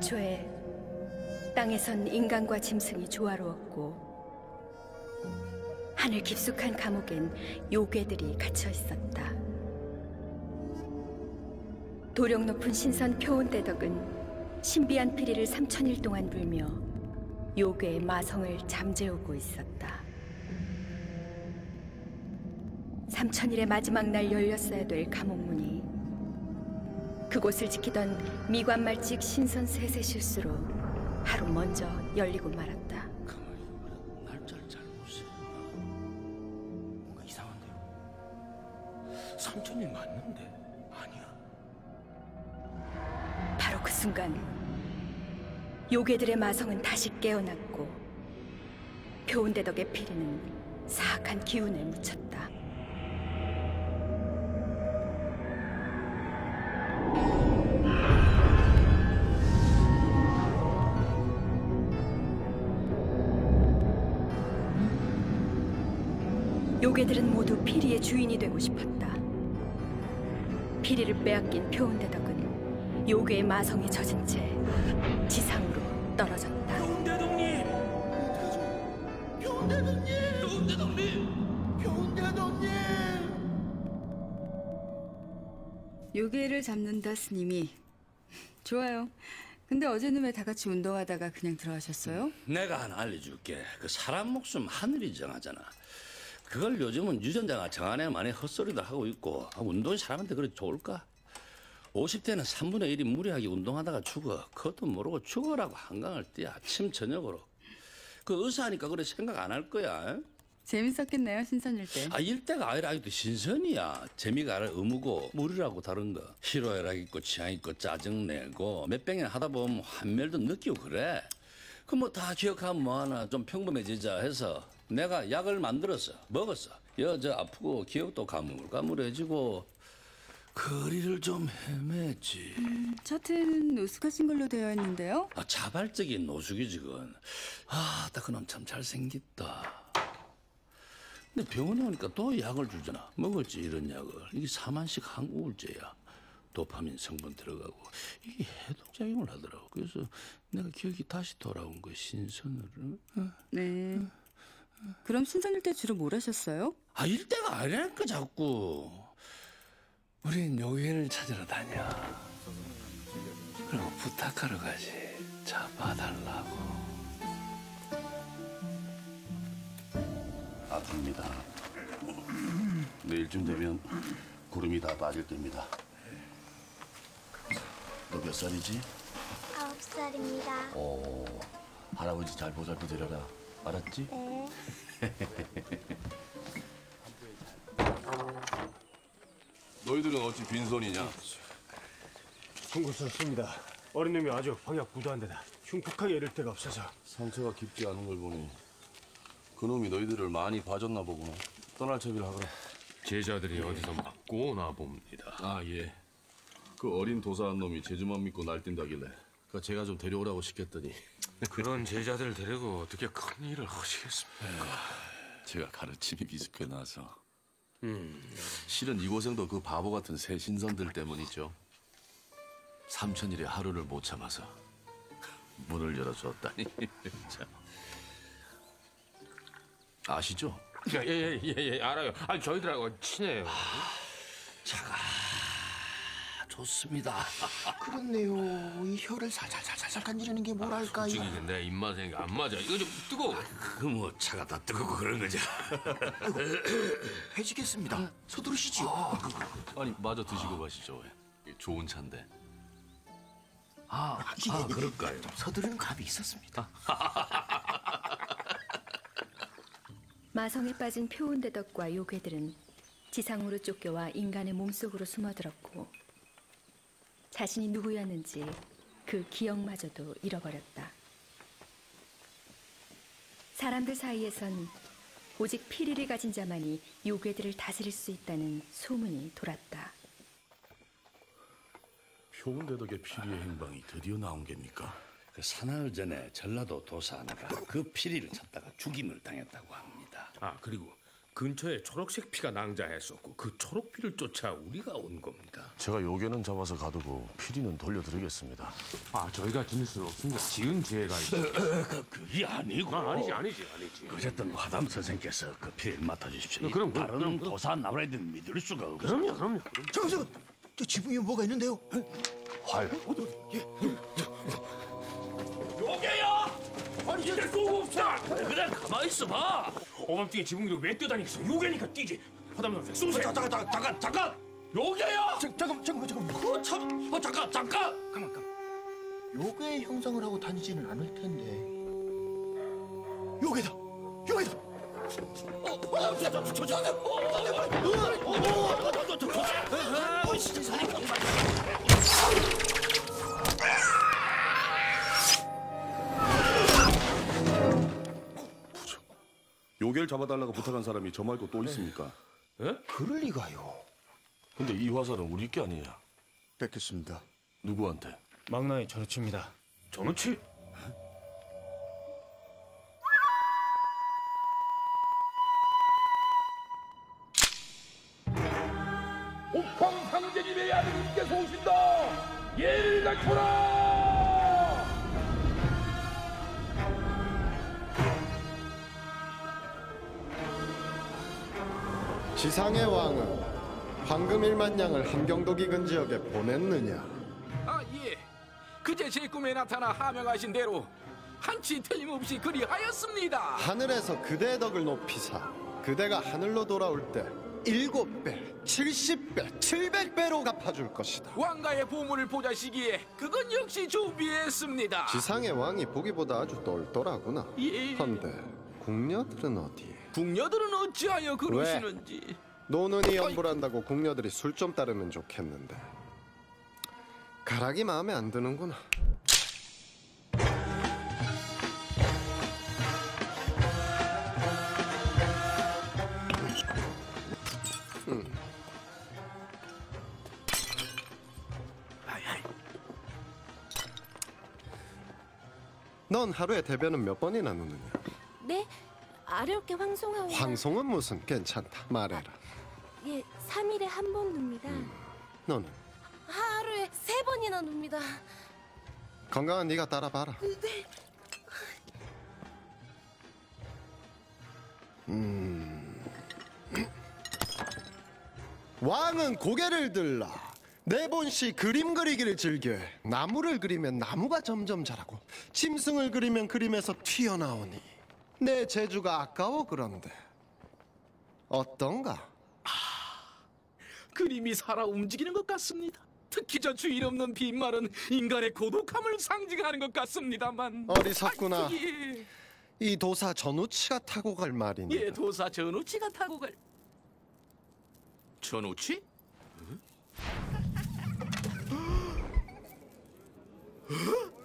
태초에 땅에선 인간과 짐승이 조화로웠고 하늘 깊숙한 감옥엔 요괴들이 갇혀 있었다. 도력 높은 신선 표온대덕은 신비한 피리를 3천일 동안 불며 요괴의 마성을 잠재우고 있었다. 3천일의 마지막 날 열렸어야 될 감옥문이 그곳을 지키던 미관말직 신선 셋의 실수로 하루 먼저 열리고 말았다. 날짜를 잘못해. 뭔가 이상한데요? 삼천일 맞는데 아니야. 바로 그 순간 요괴들의 마성은 다시 깨어났고 표온대덕의 피리는 사악한 기운을 묻혔다. 주인이 되고 싶었다. 피리를 빼앗긴 표온대덕은 요괴의 마성에 젖은 채 지상으로 떨어졌다. 교훈대동님! 교훈대동님! 교훈대동님! 교훈대동님! 요괴를 잡는다 스님이 좋아요. 근데 어제는 왜 다 같이 운동하다가 그냥 들어가셨어요? 내가 하나 알려줄게. 그 사람 목숨 하늘이 정하잖아. 그걸 요즘은 유전자가 정하네 만에 헛소리도 하고 있고 아, 운동이 사람한테 그래 좋을까? 50대는 3분의 1이 무리하게 운동하다가 죽어. 그것도 모르고 죽어라고 한강을 뛰어 아침 저녁으로. 그 의사하니까 그래 생각 안 할 거야. 에? 재밌었겠네요 신선일 때. 아 일대가 아니라 아직도 신선이야. 재미가 아니라 의무고 무리라고 다른 거. 희로애락 있고 취향 있고 짜증 내고 몇 병이나 하다 보면 환멸도 느끼고 그래. 그 뭐 다 기억하면 뭐하나 좀 평범해지자 해서 내가 약을 만들었어. 먹었어. 여저 아프고 기억도 가물가물해지고 거리를 좀 헤맸지. 차트는 노숙하신 걸로 되어 있는데요. 아, 자발적인 노숙이지 그건. 아, 딱 그놈 참 잘생겼다. 근데 병원에 오니까 또 약을 주잖아. 먹었지 이런 약을. 이게 사만식 항우울제야. 도파민 성분 들어가고 이게 해독작용을 하더라고. 그래서 내가 기억이 다시 돌아온 거 신선으로. 어? 네. 그럼 신선일 때 주로 뭘 하셨어요? 아 일대가 아니라니까 자꾸. 우린 요괴를 찾으러 다녀. 그리고 부탁하러 가지. 잡아달라고. 아픕니다. 내일쯤 되면 구름이 다 빠질 때입니다. 너 몇 살이지? 아홉 살입니다. 오, 할아버지 잘 보살펴 드려라. 알았지? 네. 너희들은 어찌 빈손이냐? 송구스럽습니다. 어린 놈이 아주 방역 부도한데다 흉폭하게 이럴 데가 없어서 상처가 깊지 않은 걸 보니 그놈이 너희들을 많이 봐줬나 보구나. 떠날 채비를 하거라. 제자들이 어디서 맞고 오나 봅니다. 아 예. 그 어린 도사한 놈이 제주만 믿고 날뛴다길래 그 제가 좀 데려오라고 시켰더니 그런 제자들 데리고 어떻게 큰 일을 하시겠습니까? 제가 가르침이 미숙해놔서 실은 이 고생도 그 바보 같은 새 신선들 때문이죠. 삼천일에 하루를 못 참아서 문을 열어줬다니 참. 아시죠? 예예예 예, 예, 알아요. 아니 저희들하고 친해요. 좋습니다. 그렇네요. 이 혀를 살살살살 간지르는 게 뭐랄까요? 솔직히 이게 내 입맛에 안 맞아. 이거 좀 뜨거워. 그 뭐 차가 다 뜨겁고 그런 거죠. 해지겠습니다. 서두르시지요. 아 니 마저 드시고 가시죠. 이게 좋은 차인데. 아, 아 그럴까요? 서두르는 감이 있었습니다. 마성에 빠진 표온대덕과 요괴들은 지상으로 쫓겨와 인간의 몸속으로 숨어들었고 자신이 누구였는지 그 기억마저도 잃어버렸다. 사람들 사이에선 오직 피리를 가진 자만이 요괴들을 다스릴 수 있다는 소문이 돌았다. 효은대덕의 피리의 행방이 드디어 나온 겁니까? 그 사나흘 전에 전라도 도사 하나가 그 피리를 찾다가 죽임을 당했다고 합니다. 아 그리고 근처에 초록색 피가 낭자했었고 그 초록 피를 쫓아 우리가 온 겁니다. 제가 요괴는 잡아서 가두고 피리는 돌려드리겠습니다. 아 저희가 지닐 수는 없습니다. 지은 죄가 있어. 그게 아니고. 아, 아니지 아니지 아니지. 어쨌든 화담 선생께서 그 피를 맡아주십시오. 이 그럼, 그럼, 다른 그럼, 그럼. 도사 나무라이든 믿을 수가 없어. 그럼요 그럼요. 저거 저 지붕에 뭐가 있는데요? 활. 아니 이럴 수가 없어. 그냥 가만히 있어봐. 오밤중에 지붕 위로 왜 뛰어다니겠어? 요괴니까 뛰지. 화담 선생 쏘세요. 잠깐, 잠깐, 잠깐, 잠깐. 요괴야. 저, 잠깐만 잠깐만 잠깐만. 어, 참. 어, 잠깐, 잠깐. 가만 가만. 요괴의 형상을 하고 다니지는 않을 텐데. 요괴다. 요괴다. 요괴를 잡아달라고 부탁한 사람이 저 말고 또 있습니까? 그럴 리가요. 근데 이 화살은 우리 게 아니에요. 뵙겠습니다. 누구한테? 망나니 전우치입니다. 전우치? 옥황상제님의 아드님께서 오신다. 예를 갖춰라. 지상의 왕은 황금 일만 양을 함경도 기 근 지역에 보냈느냐? 아 예. 그제 제 꿈에 나타나 하명하신 대로 한치 틀림없이 그리하였습니다. 하늘에서 그대의 덕을 높이사 그대가 하늘로 돌아올 때 일곱 배, 칠십 배, 칠백 배로 갚아줄 것이다. 왕가의 보물을 보자시기에 그건 역시 준비했습니다. 지상의 왕이 보기보다 아주 똘똘하구나. 예. 헌데 궁녀들은 어디에? 궁녀들은 어찌하여 그러시는지. 노는 이 연불한다고 궁녀들이 술 좀 따르면 좋겠는데 가락이 마음에 안 드는구나. 음. 넌 하루에 대변은 몇 번이나 누느냐? 네? 아래롭게 황송하오. 황송은 무슨 괜찮다 말해라. 예, 3일에 한번 눕니다. 너는 하루에 세 번이나 눕니다. 건강한 네가 따라봐라. 음. 왕은 고개를 들라. 네본씨 그림 그리기를 즐겨. 나무를 그리면 나무가 점점 자라고 짐승을 그리면 그림에서 튀어나오니 내 재주가 아까워 그런데 어떤가? 그림이 살아 움직이는 것 같습니다. 특히 저 주인 없는 빈말은 인간의 고독함을 상징하는 것 같습니다만. 어리석구나. 아이, 예. 이 도사 전우치가 타고 갈 말이니. 예, 도사 전우치가 타고 갈. 전우치?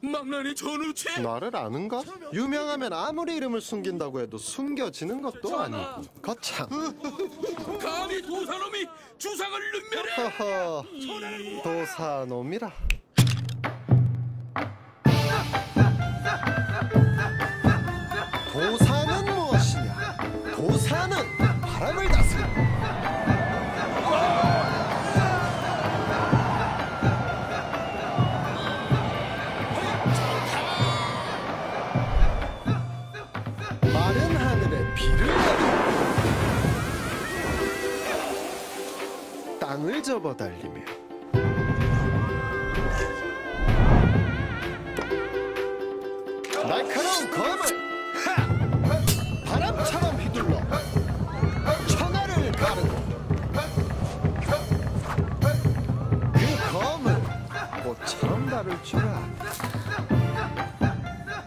망나니 전우치? 나를 아는가? 유명하면 아무리 이름을 숨긴다고 해도 숨겨지는 것도. 아니고 거참 감히 도사놈이 주상을 능멸해! 도사놈이라 도사는 무엇이냐 도사는 바람을 다스려 마 땅을 접어 달리며. 날카로운 검을! 하! 바람처럼 휘둘러 천하를 가르고. 그 검을 꽃처럼 다룰 줄 안다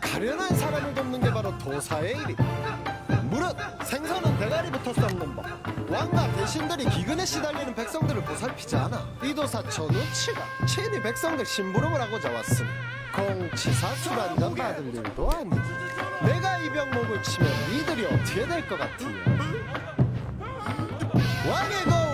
가련한 사람을 돕는 게 바로 도사의 일이. 무릇 생선은 대가리부터 썩는 법 왕과 대신들이 기근에 시달리는 백성들을 보살피지 않아. 이 도사 전우치가. 친히 백성들 심부름을 하고자 왔으니 공치사 술 한잔 받을 일도 아니고 내가 이 병목을 치면 니들이 어떻게 될 것 같으냐? 왕의 거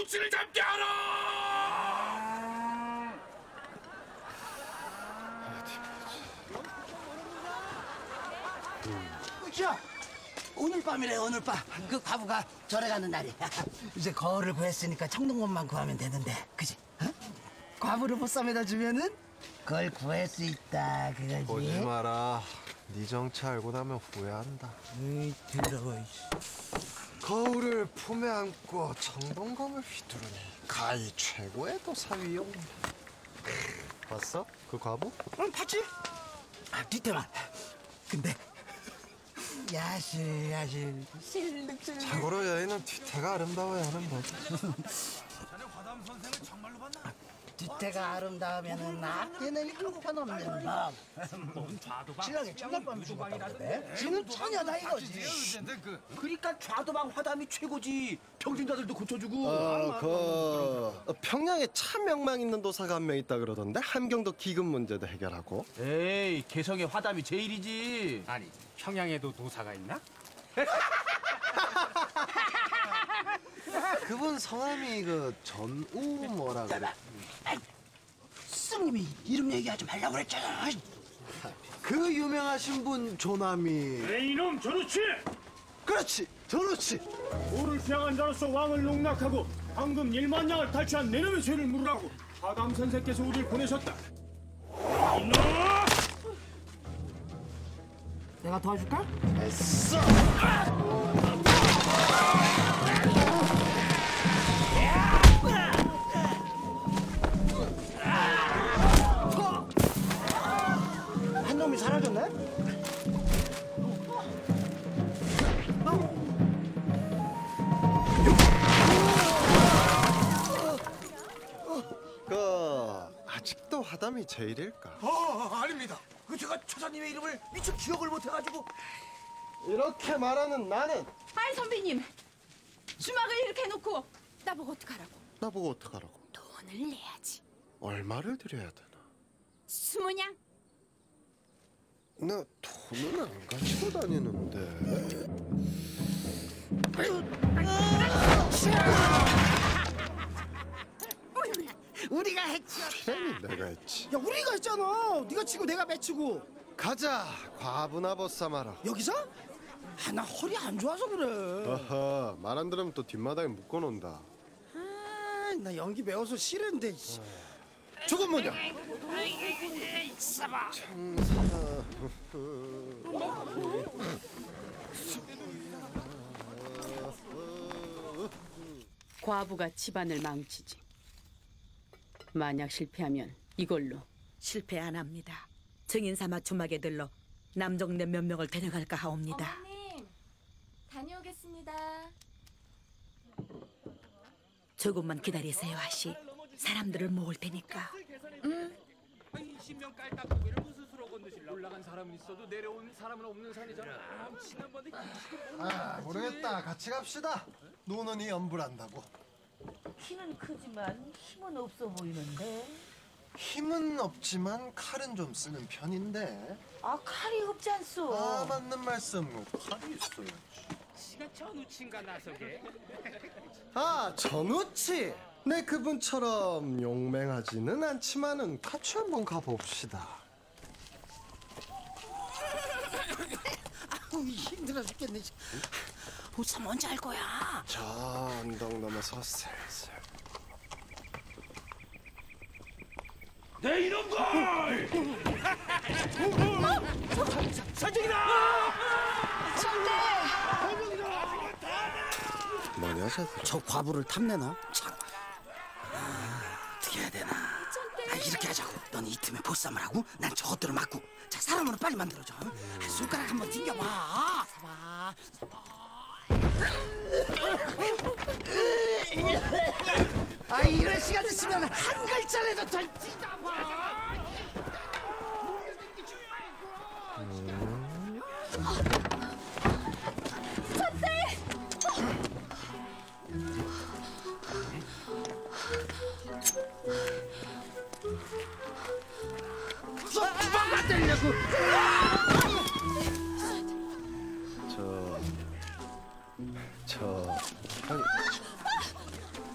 뭉치를 잡게 하라! 자, 오늘 밤이래 오늘 밤. 그 과부가 절에 가는 날이야. 이제 거울을 구했으니까 청동원만 구하면 되는데, 그지? 어? 과부를 보쌈에다 주면은 그걸 구할 수 있다 그거지. 보지 마라. 네 정체 알고 나면 후회한다. 에이 더러워. 거울을 품에 안고 청동검을 휘두르니 가히 최고의 도사위용. 봤어? 그 과부? 응 봤지? 아 뒤태만. 근데 야실 야실 실룩실. 자고로 여인은 뒤태가 아름다워야 하는 거지. 뒤태가 아름다우면은 낙에는 형편없는 법. 신랑이 청각밤이 죽었다고 지는 처녀다 이거지. 그러니까 좌도방 화담이 최고지. 병신자들도 고쳐주고. 어, 그 어, 평양에 참 명망 있는 도사가 한 명 있다 그러던데 함경도 기금 문제도 해결하고. 에이 개성의 화담이 제일이지. 아니 평양에도 도사가 있나? 그분 성함이 그 전우 뭐라 그래? 스님이 이름 얘기 하지 말라고 그랬잖아. 그 유명하신 분 조남이. 네 이놈 저렇지! 그렇지, 저렇지. 오를 피항한 자로서 왕을 농락하고 황금 1만 양을 탈취한 내 놈의 죄를 물으라고 하담 선생께서 우리를 보내셨다. 이놈! 내가 도와줄까? 됐어. 화담이 제일일까? 어 아닙니다. 그 제가 처사님의 이름을 미처 기억을 못해가지고. 이렇게 말하는 나는 아이 선배님 주막을 이렇게 해놓고 나보고 어떡하라고 나보고 어떡하라고? 돈을 내야지. 얼마를 드려야 되나? 스무냥? 나 돈은 안 가지고 다니는데. 우리가 했지. 내가 했지. 야 우리가 했잖아. 네가 치고 내가 맺히고. 가자, 과부나 보쌈하러. 여기서? 아, 나 허리 안 좋아서 그래. 어허, 말 안 들으면 또 뒷마당에 묶어놓는다. 아, 나 연기 배워서 싫은데. 씨. 저건 뭐냐? 과부가 집안을 망치지. 만약 실패하면 이걸로 실패 안 합니다. 증인 삼아 주막에 들러 남정네 몇 명을 데려갈까 하옵니다. 어머님, 다녀오겠습니다. 조금만 기다리세요, 아씨. 사람들을 모을 테니까. 응? 아니 20년 깔딱 고개를 무슨 수로 건드실라 올라간 사람은 있어도 내려온 사람은 없는 산이잖아. 아, 지난번에 아, 모르겠다. 같이 갑시다. 노는이 연불한다고. 키는 크지만 힘은 없어 보이는데. 힘은 없지만 칼은 좀 쓰는 편인데. 아 칼이 없지 않소. 아, 맞는 말씀. 칼이 있어야지. 시가 전우친가 나서게. 아, 전우치. 네, 그분처럼 용맹하지는 않지만은 같이 한번 가봅시다. 아우 힘들어 죽겠네. 보쌈 언제 할 거야? 저 언덕 넘어서 슬슬. 내 이놈들! 산적이다! 뭐냐, 쟤들. 저 과부를 탐내나? 참. 아, 어떻게 해야 되나? 아, 이렇게 하자고. 넌 이 틈에 보쌈을 하고 난 저것들을 맞고. 자, 사람으로 빨리 만들어줘. 아, 손가락 한번 튕겨봐. 사봐. 아, 이런 시간 있으면 한 글자라도 더 찢어봐. 뭐가 되려고? 아니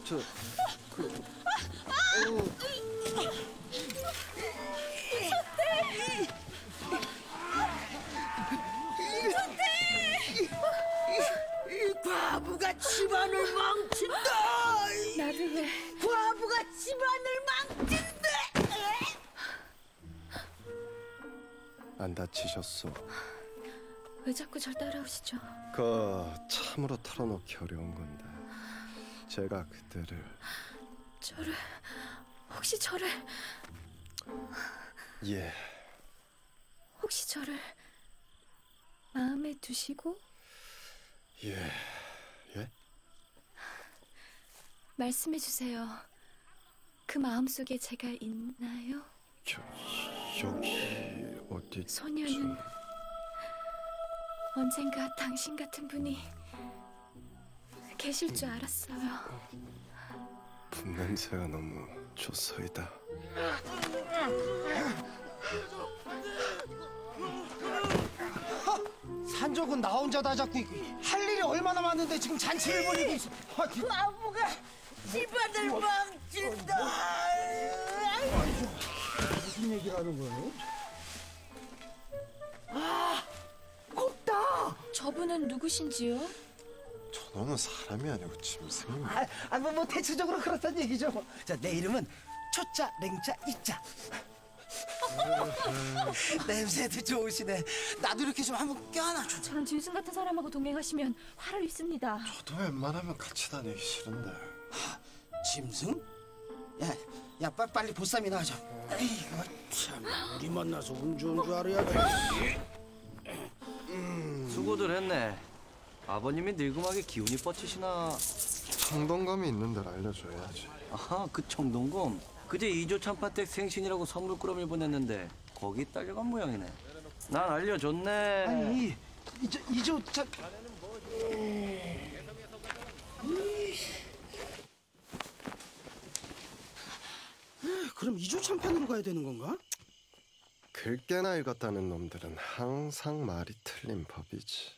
저 그, 과부가 집안을 망친다. 나도 왜? 과부가 집안을 망친다. 안 다치셨어. 왜 자꾸 절 따라오시죠? 그 참으로 털어놓기 어려운 건데 제가 그대를 저를 혹시 저를 예 혹시 저를 마음에 두시고 예. 예? 말씀해 주세요. 그 마음 속에 제가 있나요? 여기 어디 소녀는 언젠가 당신 같은 분이 계실 줄 알았어요. 냄새가 너무 좋소이다 산적은 나 혼자 다 잡고 있고 할 일이 얼마나 많은데 지금 잔치를 벌이고 있어. 과부가 집안을 망친다. 무슨 얘기를 하는 거예요? 아. 저분은 누구신지요? 저놈은 사람이 아니고 짐승 아, 아, 뭐, 뭐 대체적으로 그렇단 얘기죠. 뭐. 자, 내 이름은 초자, 랭자, 이자. 냄새도 좋으시네. 나도 이렇게 좀 한번 껴안아줘. 저런 짐승 같은 사람하고 동행하시면 화를 입습니다. 저도 웬만하면 같이 다니기 싫은데 짐승? 야, 야, 빨리, 빨리 보쌈이나 하자. 에이구, 참. 우리 만나서 운 좋은 줄 알아야 수고들 했네. 아버님이 늙음하게 기운이 뻗치시나. 청동감이 있는 데를 알려줘야지 아하, 그 청동검. 그제 이조 참파댁 생신이라고 선물 꾸러미를 보냈는데 거기 딸려간 모양이네. 난 알려줬네. 아니, 이저, 이저, 참. 그럼 이조 참판으로 가야 되는 건가? 글깨나 읽었다는 놈들은 항상 말이 틀린 법이지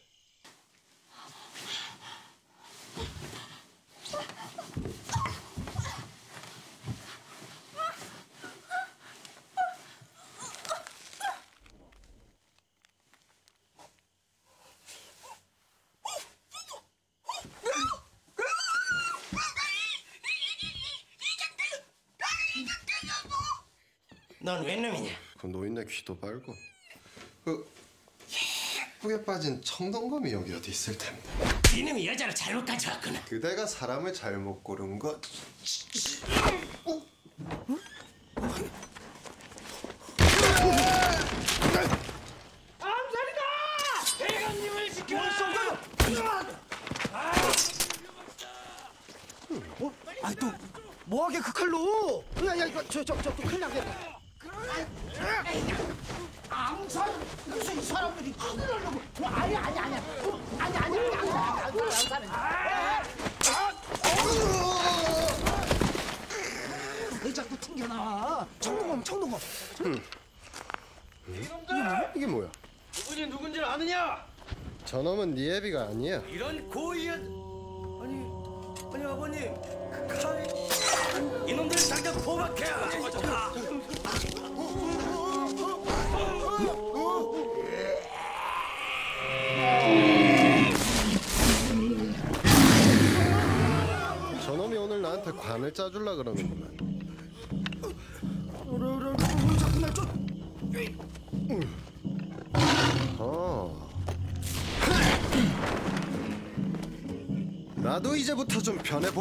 귀도 빨고 그 예쁘게 빠진 청동검이 여기 어디 있을 텐데 이놈이 여자를 잘못 가져왔구나. 그대가 사람을 잘못 고른 것 암살이다! 대감님을 지켜! 어? 아이, 또, 뭐하게 그 칼로? 야, 야, 이거, 저, 저, 저, 이제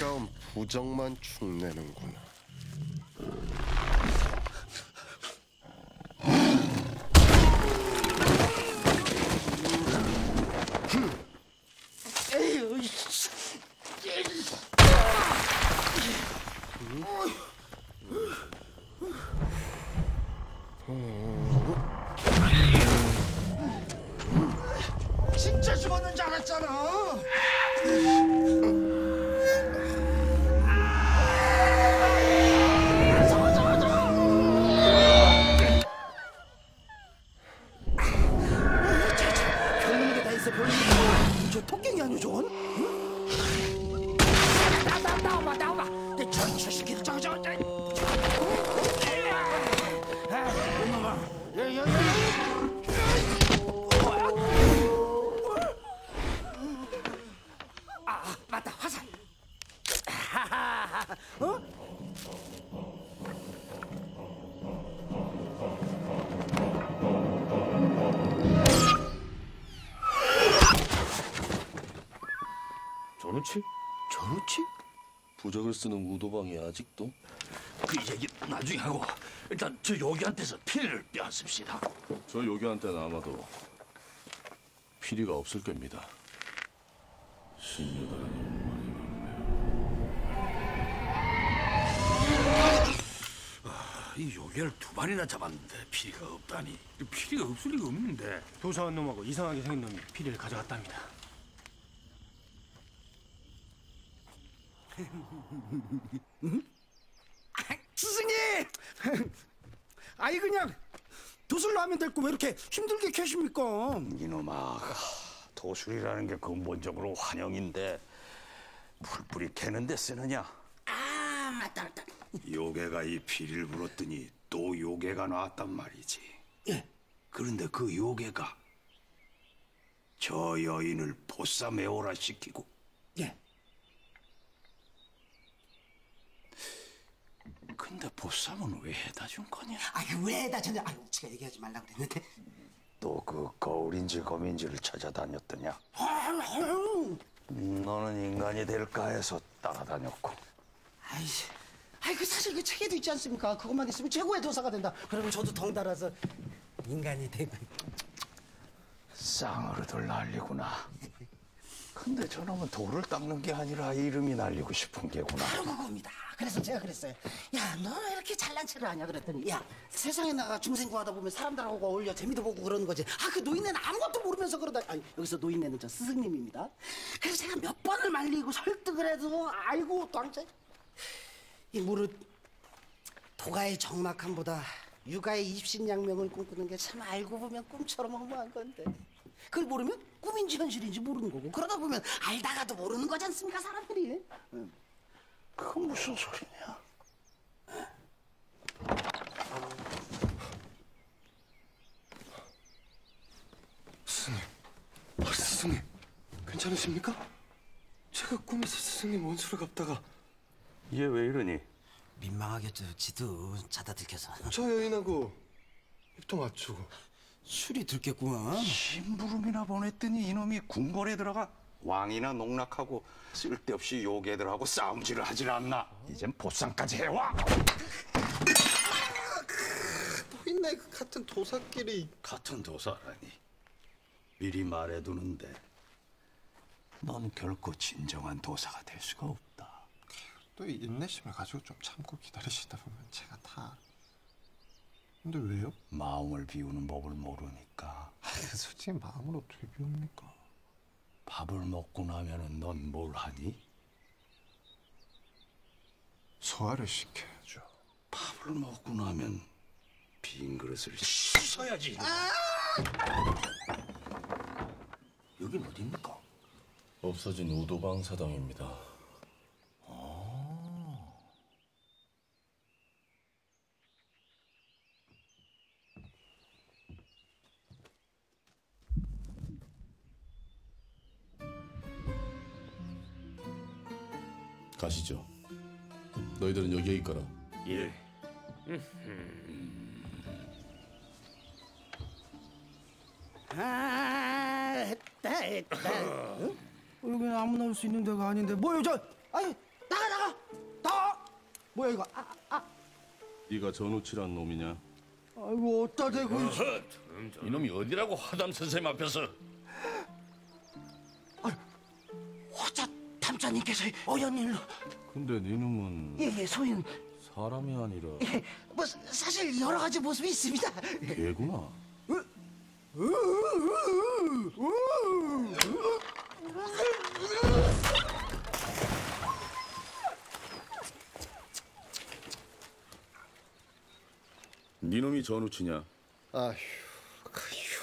아까운 부정만 축내는구나. 쓰는 우도방이 아직도? 그 얘기 나중에 하고 일단 저 요기한테서 피리를 빼앗읍시다. 저 요기한테는 아마도 피리가 없을 겁니다. 이 요괴를 두 마리나 잡았는데 피리가 없다니. 피리가 없을 리가 없는데. 도사한 놈하고 이상하게 생긴 놈이 피리를 가져갔답니다. 스승님! 아이 그냥 도술로 하면 될 거 왜 이렇게 힘들게 캐십니까? 이놈아, 도술이라는 게 근본적으로 환영인데 풀뿌리 캐는데 쓰느냐? 아 맞다 맞다. 요괴가 이 피리를 불었더니 또 요괴가 나왔단 말이지. 예. 그런데 그 요괴가 저 여인을 보쌈해오라 시키고 예. 근데 보쌈은 왜 해다 준 거냐? 아유 왜다 전혀 아유 제가 얘기하지 말라 그랬는데. 또 그 거울인지 검인지를 찾아다녔더냐? 아유, 음, 너는 인간이 될까 해서 따라다녔고 아이씨. 아이 그 사실 그 책에도 있지 않습니까? 그것만 있으면 최고의 도사가 된다. 그러면 저도 덩달아서 인간이 되고. 쌍으로들 날리구나. 근데 저놈은 돌을 닦는 게 아니라 이름이 날리고 싶은 게구나. 바로 그겁니다. 그래서 제가 그랬어요. 야, 너 왜 이렇게 잘난 체를 하냐 그랬더니, 야, 세상에 나가 중생 구 하다 보면 사람들하고 어울려 재미도 보고 그러는 거지. 아, 그 노인네는 아무것도 모르면서 그러다. 아니, 여기서 노인네는 저 스승님입니다. 그래서 제가 몇 번을 말리고 설득을 해도 또 앉아. 이 무릇 도가의 정막함보다 육아의 입신양명을 꿈꾸는 게 참 알고 보면 꿈처럼 허무한 건데. 그걸 모르면 꿈인지 현실인지 모르는 거고. 그러다 보면 알다가도 모르는 거지 않습니까 사람들이? 그건 무슨 소리냐? 스승님. 아, 스승님. 괜찮으십니까? 제가 꿈에서 스승님 원수를 갚다가. 얘 왜 이러니? 민망하겠죠 지도 자다 들켜서. 저 여인하고 입도 맞추고. 술이 들겠구만. 심부름이나 보냈더니 이놈이 궁궐에 들어가 왕이나 농락하고 쓸데없이 요괴들하고 싸움질을 하질 않나. 이젠 보상까지 해와. 또 있네 그 같은 도사끼리. 같은 도사라니. 미리 말해두는데 넌 결코 진정한 도사가 될 수가 없다. 또 인내심을 가지고 좀 참고 기다리시다 보면 제가 다. 근데 왜요? 마음을 비우는 법을 모르니까. 솔직히 마음을 어떻게 비웁니까? 밥을 먹고 나면은 넌 뭘 하니? 소화를 시켜야죠. 밥을 먹고 나면 빈 그릇을 씻어야지. 여긴 어디입니까? 없어진 우도방 사당입니다. 가시죠. 너희들은 여기에 있거라. 예. 아, 했다 했다. 어? 여기는 아무나 올 수 있는 데가 아닌데 뭐야 저? 아니 나가 나가 나가. 뭐야 이거? 아, 아. 네가 전우치란 놈이냐? 아이고 어따 대고. 이놈이 어디라고 화담 선생님 앞에서 화자 탐자님께서 어연 일로. 근데 네 놈은 예예 소인. 사람이 아니라 예, 뭐 사실 여러 가지 모습이 있습니다. 개구나. 네 놈이 전우치냐? 아휴,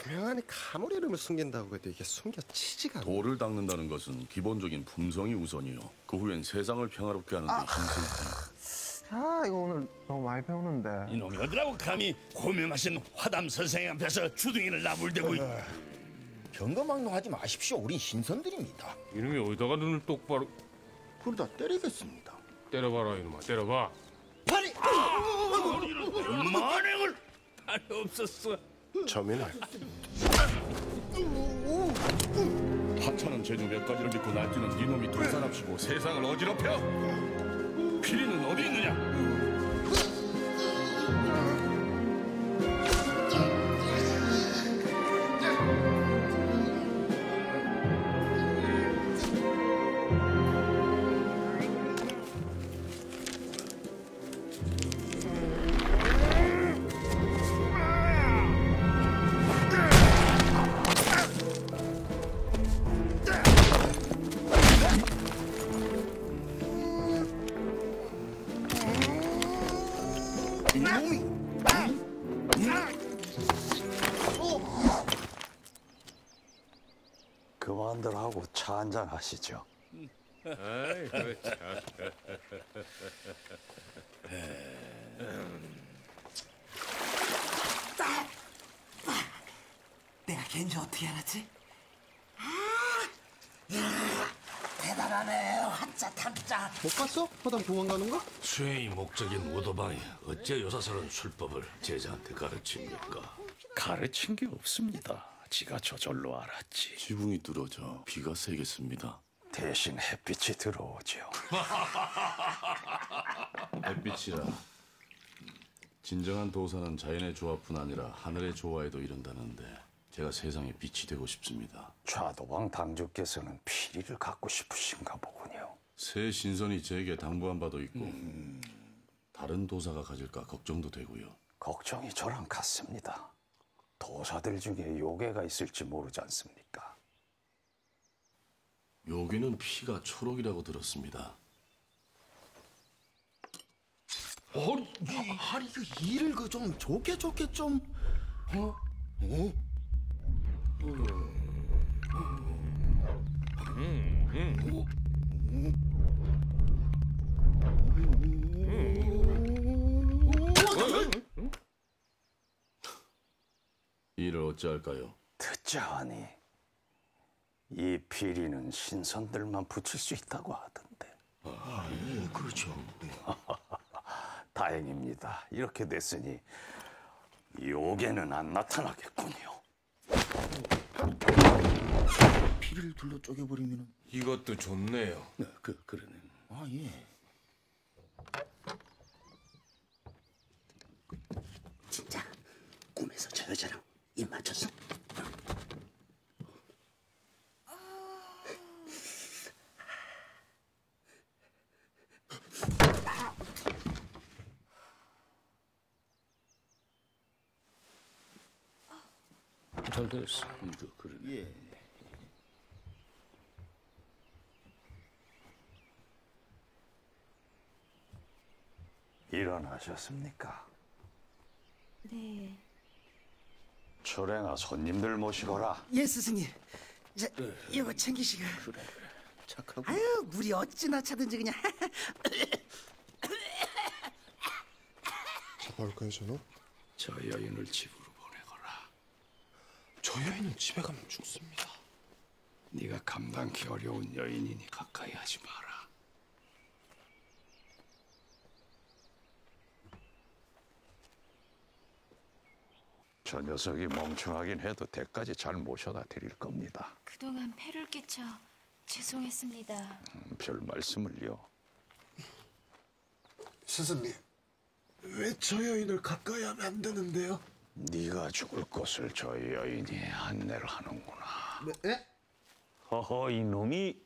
그 유명한 가물 이름을 숨긴다고 해도 이게 숨겨지지가 않아. 돌을 닦는다는 것은 기본적인 품성이 우선이요. 그 후엔 세상을 평화롭게 하는 데 힘쓸 아, 이거 오늘 너무 많이 배우는데. 이놈이 어디라고 감히 고명하신 화담 선생님 앞에서 주둥이를 나불대고 있- 경거망동하지 마십시오. 우린 신선들입니다. 이놈이 어디다가 눈을 똑바로 그러다 때리겠습니다. 때려봐라 이놈아 때려봐. 파리. 만행을 할 없었어. 저민을 하찮은 제주 몇 가지를 믿고 날뛰는 네 놈이 돌산합시고 세상을 어지럽혀? 피리는 어디 있느냐? 한잔 하시죠. 아이 참. 내가 걔인지 어떻게 알았지? 아, 야, 대단하네. 화자 탐자. 못 봤어? 허당 도망 가는 거? 수행이 목적인 오도방이 어째 요사스러운 술법을 제자한테 가르칩니까? 가르친 게 없습니다. 지가 저절로 알았지. 지붕이 뚫어져 비가 세겠습니다. 대신 햇빛이 들어오죠. 햇빛이라 진정한 도사는 자연의 조화뿐 아니라 하늘의 조화에도 이른다는데 제가 세상의 빛이 되고 싶습니다. 좌도왕 당주께서는 피리를 갖고 싶으신가 보군요. 새 신선이 제게 당부한 바도 있고 다른 도사가 가질까 걱정도 되고요. 걱정이 저랑 같습니다. 도사들 중에 요괴가 있을지 모르지 않습니까? 요괴는 피가 초록이라고 들었습니다. 어, 아니 그 일을 그 좀 좋게 좋게 좀 어? 어? 이 일을 어찌할까요? 듣자 하니 이 피리는 신선들만 붙일 수 있다고 하던데. 아, 예, 그렇죠. 다행입니다. 이렇게 됐으니 요괴는 안 나타나겠군요. 피리를 둘러 쪼개버리면은 이것도 좋네요. 그 그러네. 아 예. 진짜 꿈에서 저 여자랑 입 맞췄어? 잘 됐어. 음, 그, 그러네. 예. 일어나셨습니까? 네. 초랭아 손님들 모시거라. 예 스승님. 저 이거 챙기시고. 그래 그래. 착하고. 아유 물이 어찌나 차든지 그냥. 잡아올까요 저는? 저 여인을 집으로 보내거라. 저 여인은 집에 가면 죽습니다. 네가 감당기 어려운 여인이니 가까이 하지 마라. 저 녀석이 멍청하긴 해도 대까지 잘 모셔다 드릴 겁니다. 그동안 폐를 끼쳐 죄송했습니다. 음, 별 말씀을요. 스승님 왜 저 여인을 가까이 하면 안 되는데요? 네가 죽을 곳을 저 여인이 안내를 하는구나. 네? 허허 이놈이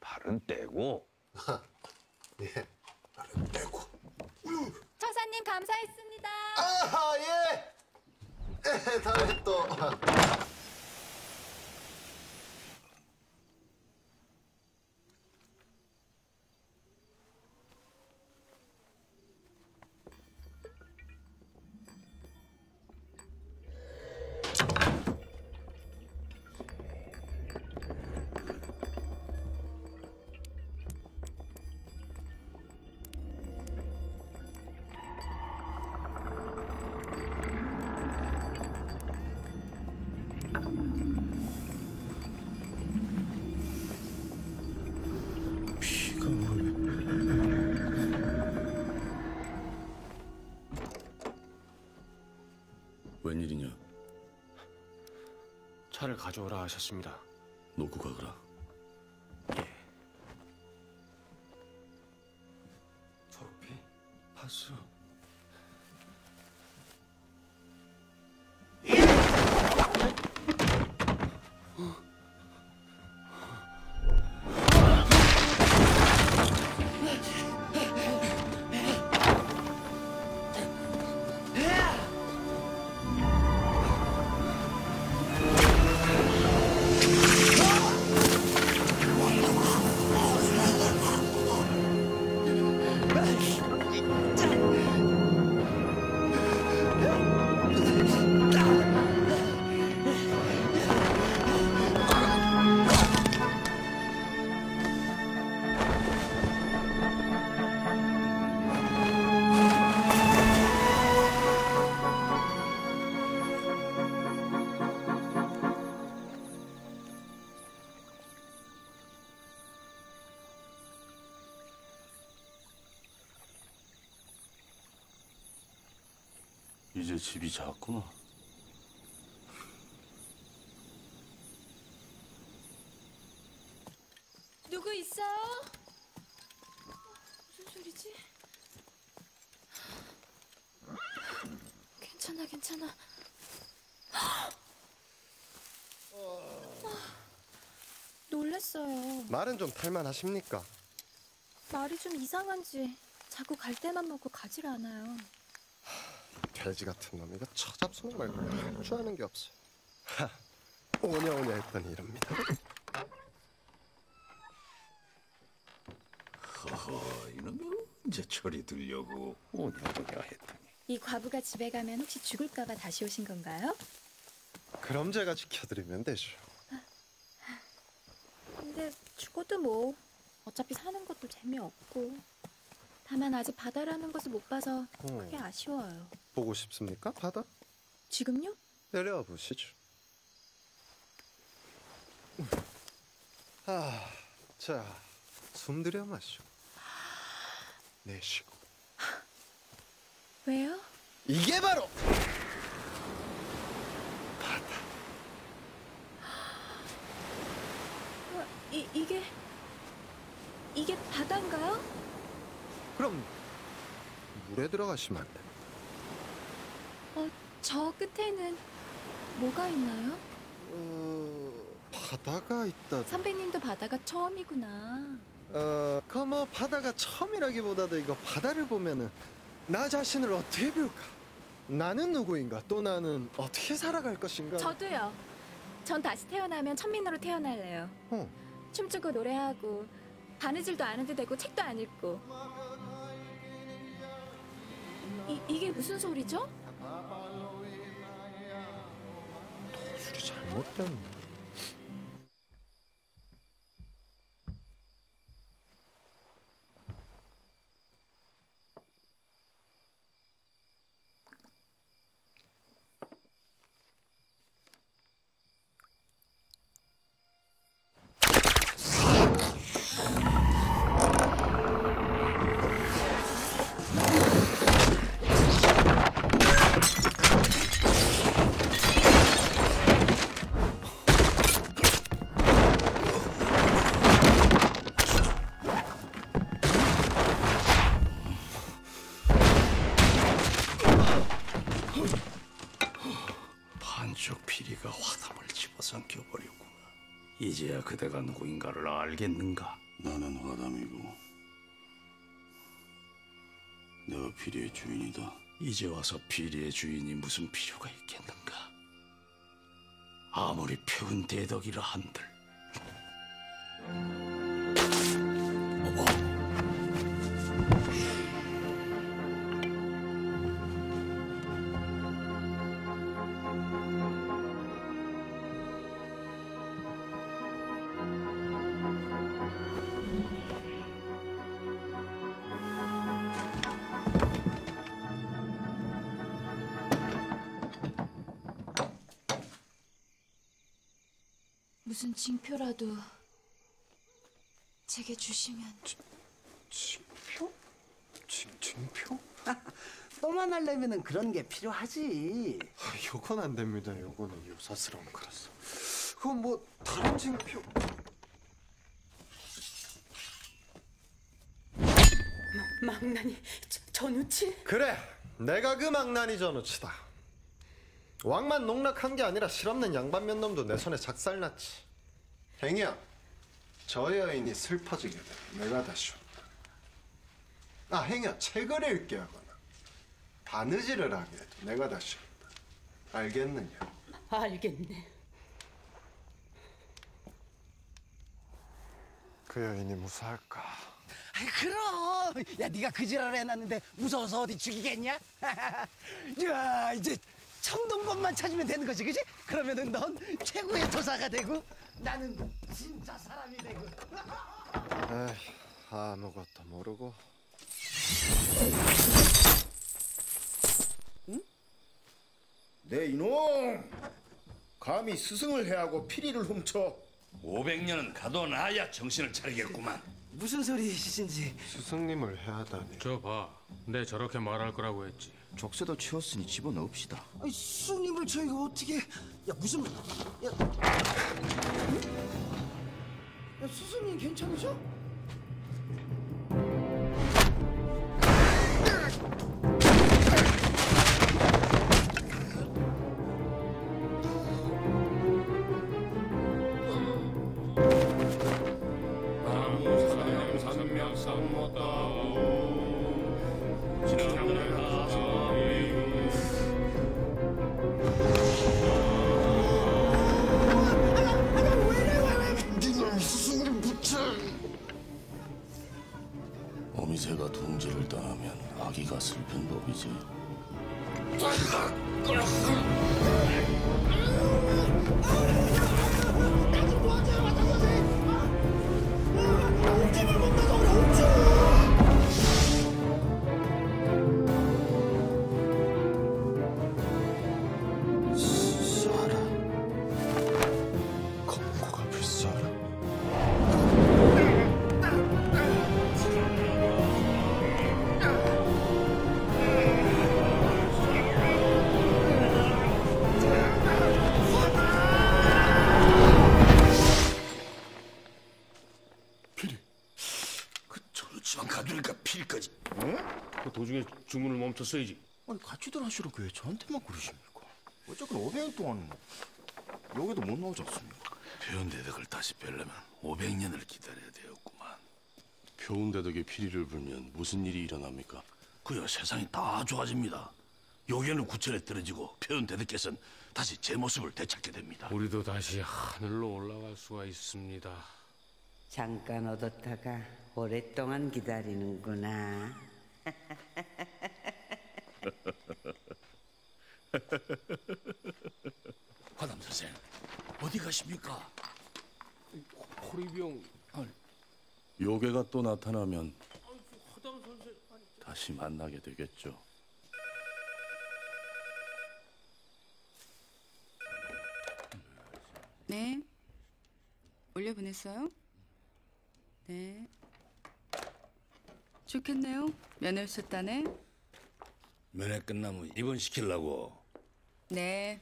발은 떼고 예. 처사님 감사했습니다. 아하 예. 에, 다음에 또. 피가 차를 가져오라 하셨습니다. 놓고 가거라. 이제 집이 작구나. 누구 있어요? 무슨 소리지? 괜찮아, 괜찮아. 놀랐어요. 말은 좀 탈만하십니까? 말이 좀 이상한지 자꾸 갈 때만 먹고 가질 않아요. 돼지 같은 놈 이거 처잡수는 말고 할줄 아는 게 없어. 하, 오냐 오냐 했더니 이럽니다. 허허 이놈이 언제 철이 들려고 오냐 오냐 했더니 이 과부가 집에 가면 혹시 죽을까봐 다시 오신 건가요? 그럼 제가 지켜드리면 되죠. 근데 죽어도 뭐 어차피 사는 것도 재미없고 다만 아직 바다라는 것을 못 봐서 그게 어, 아쉬워요. 보고 싶습니까 바다? 지금요? 내려와 보시죠. 아, 자, 숨 들여 마시고. 내쉬고. 왜요? 이게 바로 어, 이 이게 이게 바다인가요? 그럼 물에 들어가시면 안 돼. 어, 저 끝에는 뭐가 있나요? 어, 바다가 있다. 선배님도 바다가 처음이구나. 어, 그뭐 바다가 처음이라기보다도 이거 바다를 보면은 나 자신을 어떻게 비울까? 나는 누구인가? 또 나는 어떻게 살아갈 것인가? 저도요. 전 다시 태어나면 천민으로 태어날래요. 어. 춤추고 노래하고 바느질도 안 해도 되고 책도 안 읽고. 이, 이게 무슨 소리죠? 잘못됐네. 그대가 누구인가를 알겠는가? 나는 화담이고 내가 피리의 주인이다. 이제 와서 피리의 주인이 무슨 필요가 있겠는가? 아무리 표은 대덕이라 한들 무슨 징표라도 제게 주시면 징표? 징, 징표? 또 만나려면은 그런 게 필요하지. 아, 요건 안 됩니다. 요거는 요사스러운 거라서. 그건 뭐 다른 징표. 망나니 저, 전우치? 그래, 내가 그 망나니 전우치다. 왕만 농락한 게 아니라 실없는 양반 면 놈도 내 손에 작살났지. 행이야, 저 여인이 슬퍼지게 돼. 내가 다시 온다. 아, 행이야, 책을 읽게 하거나 바느질을 하게 해도 내가 다시 온다. 알겠느냐? 알겠네. 그 여인이 무사할까? 아이 그럼 야 네가 그 지랄을 해놨는데 무서워서 어디 죽이겠냐? 야 이제 청동권만 찾으면 되는 거지 그지? 그러면은 넌 최고의 도사가 되고 나는 진짜 사람이 되고 에이, 아무것도 모르고. 내 이놈! 감히 스승을 해하고 피리를 훔쳐 500년은 가둬놔야 정신을 차리겠구만. 무슨 소리이신지 스승님을 해하다니. 저 봐. 내 저렇게 말할 거라고 했지. 족쇄도 치웠으니 집어넣읍시다. 아니, 스승님을 저희가 어떻게 야 무슨 야, 야 스승님 괜찮으셔? 미새가 둥지를 당하면 아기가 슬픈 법이지. 멈췄어야지. 아니 같이들 하시라고 왜 저한테만 그러십니까? 어쨌건 500년 동안 여기도 못 나오지 않습니까? 표현대덕을 다시 뵈려면 500년을 기다려야 되었구만. 표운대덕에 피리를 불면 무슨 일이 일어납니까? 그야 세상이 다 좋아집니다. 요괴는 구천에 떨어지고 표현대덕께서는 다시 제 모습을 되찾게 됩니다. 우리도 다시 하늘로 올라갈 수가 있습니다. 잠깐 얻었다가 오랫동안 기다리는구나. 화담 선생, 어디 가십니까? 호리병. 요괴가 또 나타나면 다시 만나게 되겠죠. 네. 올려 보냈어요? 네. 좋겠네요. 면회 오셨다네. 면회 끝나면 입원시키려고. 네.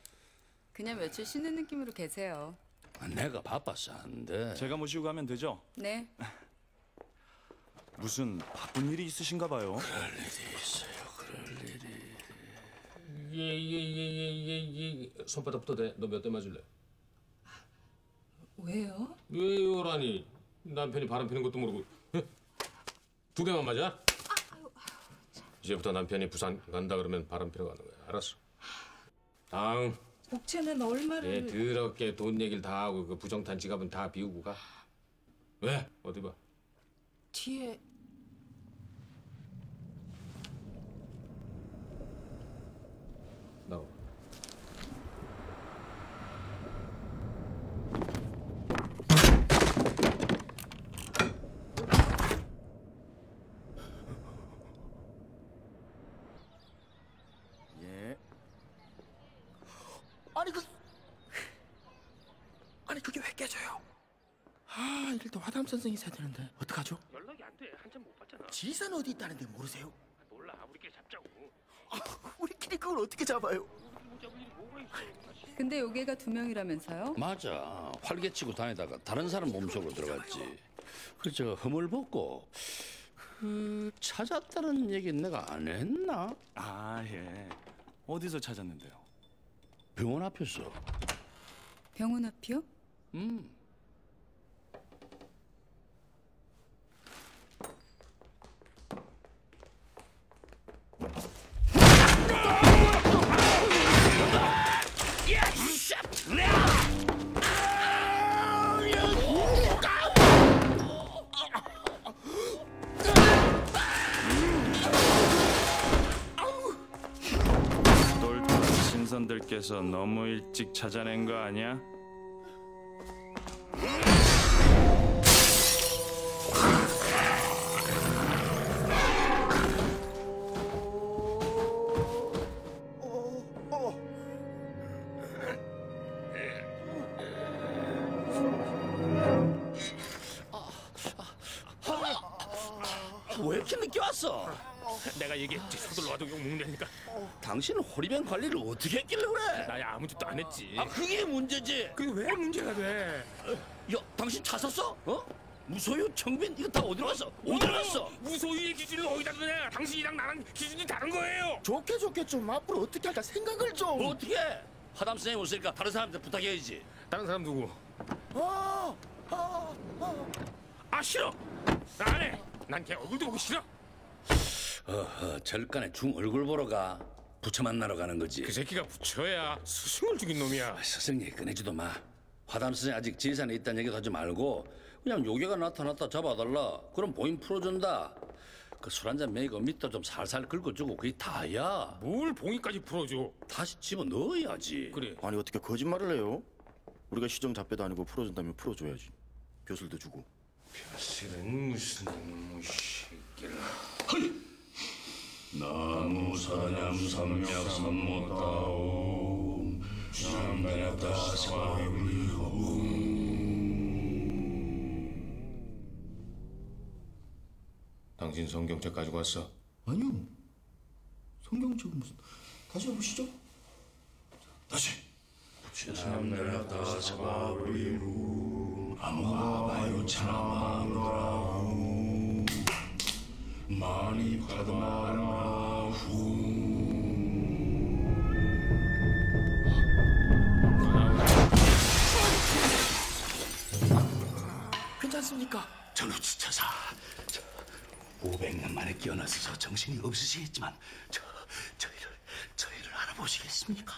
그냥 며칠 쉬는 느낌으로 계세요. 아, 내가 바빠서 안 돼. 제가 모시고 가면 되죠? 네. 무슨 바쁜 일이 있으신가 봐요. 그럴 일이 있어요. 그럴 일이. 예예예예예 손바닥부터 대. 너 몇 대 맞을래? 왜요? 왜요라니? 남편이 바람 피는 것도 모르고 두 대만 맞아? 이제부터 남편이 부산 간다 그러면 바람 피러 가는 거야. 알았어? 당. 복채는 얼마를? 애 더럽게 돈 얘기를 다 하고 그 부정탄 지갑은 다 비우고 가. 왜? 어디 봐. 뒤에 나와. 예. 아니 그 아니 그게 왜 깨져요? 아 이럴 때 화담 선생이 있어야 되는데 어떡하죠? 연락이 안 돼. 한참 못 봤잖아. 지사는 어디 있다는데 모르세요? 몰라. 우리끼리 잡자고. 우리끼리 그걸 어떻게 잡아요? 근데 요괴가 두 명이라면서요? 맞아. 활개치고 다니다가 다른 사람 몸속으로 들어갔지. 그저 허물 벗고 그 찾았다는 얘기는 내가 안 했나? 아 예. 어디서 찾았는데요? 병원 앞에서. 병원 앞이요? 음. 신선들께서 너무 일찍 찾아낸 거 아니야? 왜 이렇게 늦게 왔어? 내가 얘기했지. 서둘러 와도 욕 먹는다니까. 당신은 호리병 관리를 어떻게 아무 짓도 안 했지. 아 그게 문제지. 그게 왜 문제가 돼? 야, 당신 차 샀어? 어? 무소유, 청빈 이거 다 어디로 갔어? 어디로 갔어? 무소유의 기준은 어디다 두냐? 당신이랑 나랑 기준이 다른 거예요. 좋게 좋게 좀 앞으로 어떻게 할까 생각을 좀. 어떻게? 화담 선생님 오시니까 다른 사람한테 부탁해야지. 다른 사람 누구? 아, 아, 아. 아 싫어. 나 안 해. 난 걔 얼굴도 보기 싫어. 어허, 절간에 중 얼굴 보러 가. 부처 만나러 가는 거지. 그 새끼가 부처야 스승을 죽인 놈이야. 아, 스승 얘기 꺼내지도 마. 화담 선생 아직 지산에 있다는 얘기도 하지 말고 그냥 요괴가 나타났다 잡아달라. 그럼 보임 풀어준다. 그 술 한잔 먹이고 밑도 좀 살살 긁어주고 그게 다야. 뭘 봉이까지 풀어줘? 다시 집어 넣어야지. 그래. 아니 어떻게 거짓말을 해요? 우리가 시정 잡배도 아니고 풀어준다면 풀어줘야지. 벼슬도 주고. 벼슬은 무슨 놈의 새끼를. 나무 사냥 삼약 삼모다옴 주남다녔다 사바리홈 당신 성경책 가지고 왔어? 아니요. 성경책은 무슨? 다시 해보시죠. 다시 주남다녔다 사바리홈 아무가 바요 차나마누라옴 많이 받아라 괜찮습니까? 전우치 처사. 저 500년 만에 깨어나서 정신이 없으시겠지만 저 저희를 저희를 알아보시겠습니까?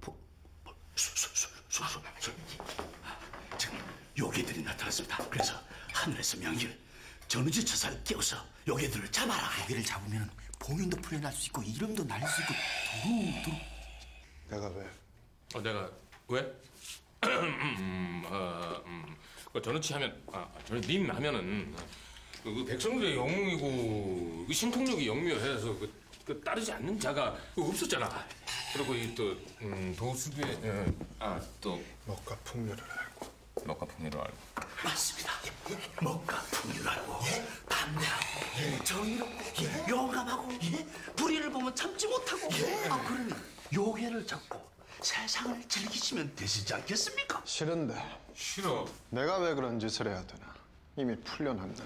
보- 보- 수- 수- 수- 수- 수- 수- 지금 요괴들이 나타났습니다. 그래서 하늘에서 명기를 전우지 처사를 깨워서 요괴들을 잡아라. 요괴를 잡으면 봉인도 풀려날 수 있고 이름도 날릴 수 있고 두루두루 내가 왜? 어, 내가 왜? 음, 어, 음, 그 전우치 하면 아, 저는 님 하면은 그, 그 백성들의 영웅이고 그 신통력이 영묘해서 그, 그 따르지 않는 자가 그 없었잖아. 그리고 이또 음, 도수의 예, 아또 먹과 풍류를 풍류를 알고. 맞습니다. 먹과 풍류하고? 담대하고 정의롭고 용감하고 불의를 보면 참지 못하고. 아 그러니 요괴를 잡고 세상을 즐기시면 되시지 않겠습니까? 싫은데. 싫어. 내가 왜 그런 짓을 해야 되나? 이미 풀려났는데.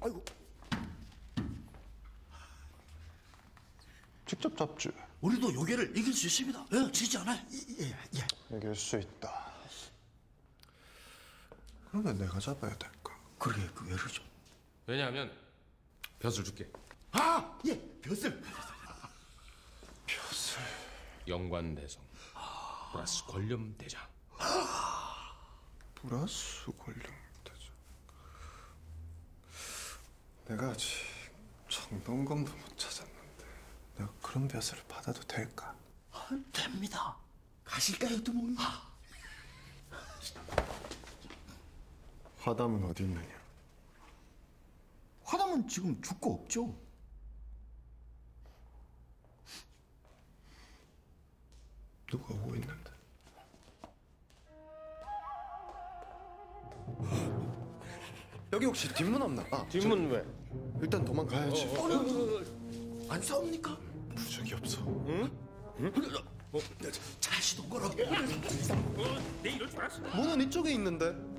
아이고. 직접 잡지. 우리도 요괴를 이길 수 있습니다. 예, 지지 않아요. 예, 예. 이길 수 있다 그러면 내가 잡아야 될까? 그러게 그 왜를 좀 왜냐하면 벼슬 줄게. 아, 예, 벼슬. 벼슬. 영관대성 플러스 권렴대장. 플러스 권령 대장 내가 아직 청동검도 못 찾았는데 내가 그런 벼슬을 받아도 될까? 됩니다. 가실까요, 두목님? 화담은 어디 있느냐? 화담은 지금 죽고 없죠 누가 오고 있는데? 여기 혹시 뒷문 없나? 아, 뒷문 왜? 일단 도망가야지. 어, 어, 어, 어. 안 싸웁니까? 부적이 없어. 응? 잘 시동 걸어. 내 이럴 줄 알았어. 문은 이쪽에 있는데.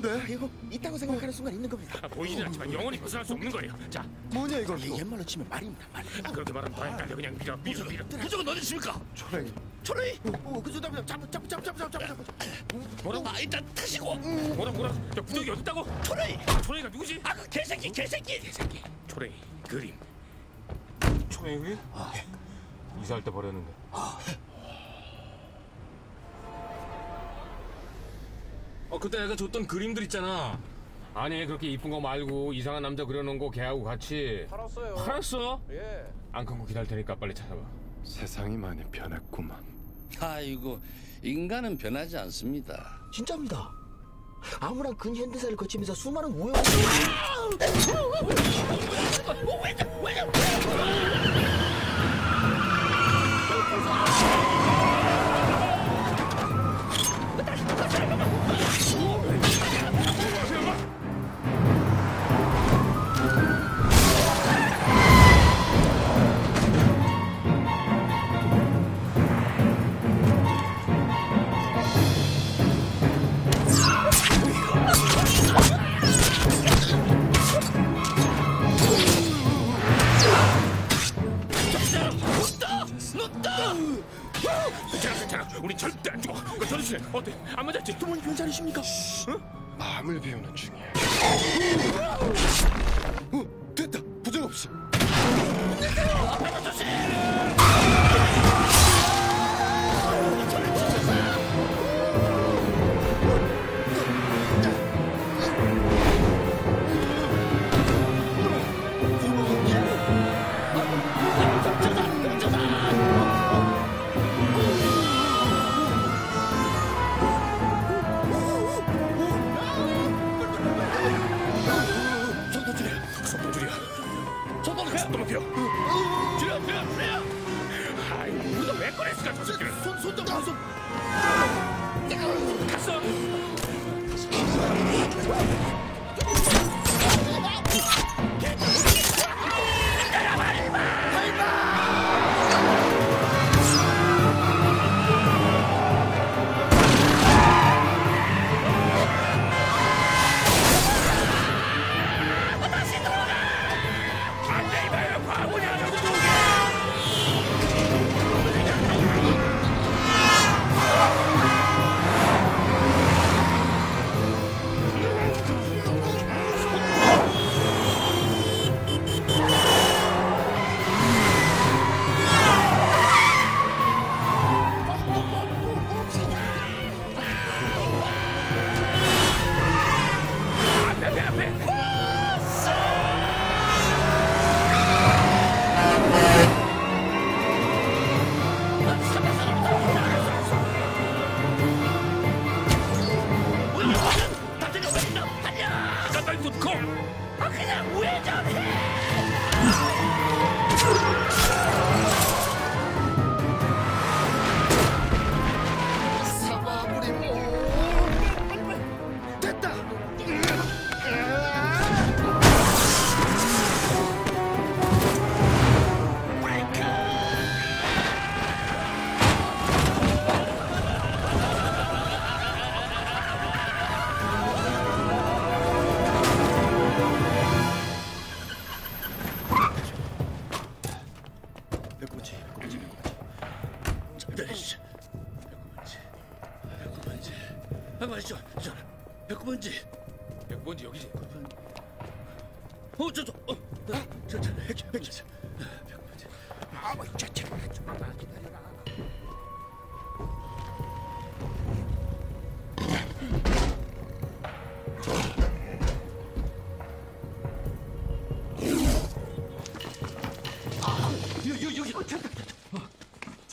분명히 없는데. 이거 있다고 생각하는 순간 있는 겁니다 아, 보이지는 않지만 영원히 벗어날 수 없는 거예요. 자, 뭐냐 이거? 옛말로 치면 말입니다 말 그렇게 말하면 더 헷갈려. 그냥 밀어, 밀어, 밀어. 부적은 어디 있습니까? 초랭이. 초라이. 어, 그 잡아 잡아 잡아 잡아 잡아 잡아 잡아 뭐라고? 아, 일단 타시고. 뭐라 뭐라? 저 부적이 어디 있다고? 초라이. 초랭이가 누구지? 아, 그 개새끼, 개새끼. 개새끼. 초랭이 그림. 초랭이 그림? 아, 이사할 때 버렸는데. 어 그때 내가 줬던 그림들 있잖아. 아니 그렇게 이쁜 거 말고 이상한 남자 그려놓은 거 걔하고 같이. 팔았어요. 팔았어? 예안 끊고 기다릴 테니까 빨리 찾아봐. 세상이 많이 변했구만. 아이고 인간은 변하지 않습니다. 진짜입니다. 아무랑 근현대사를 거치면서 수많은 우연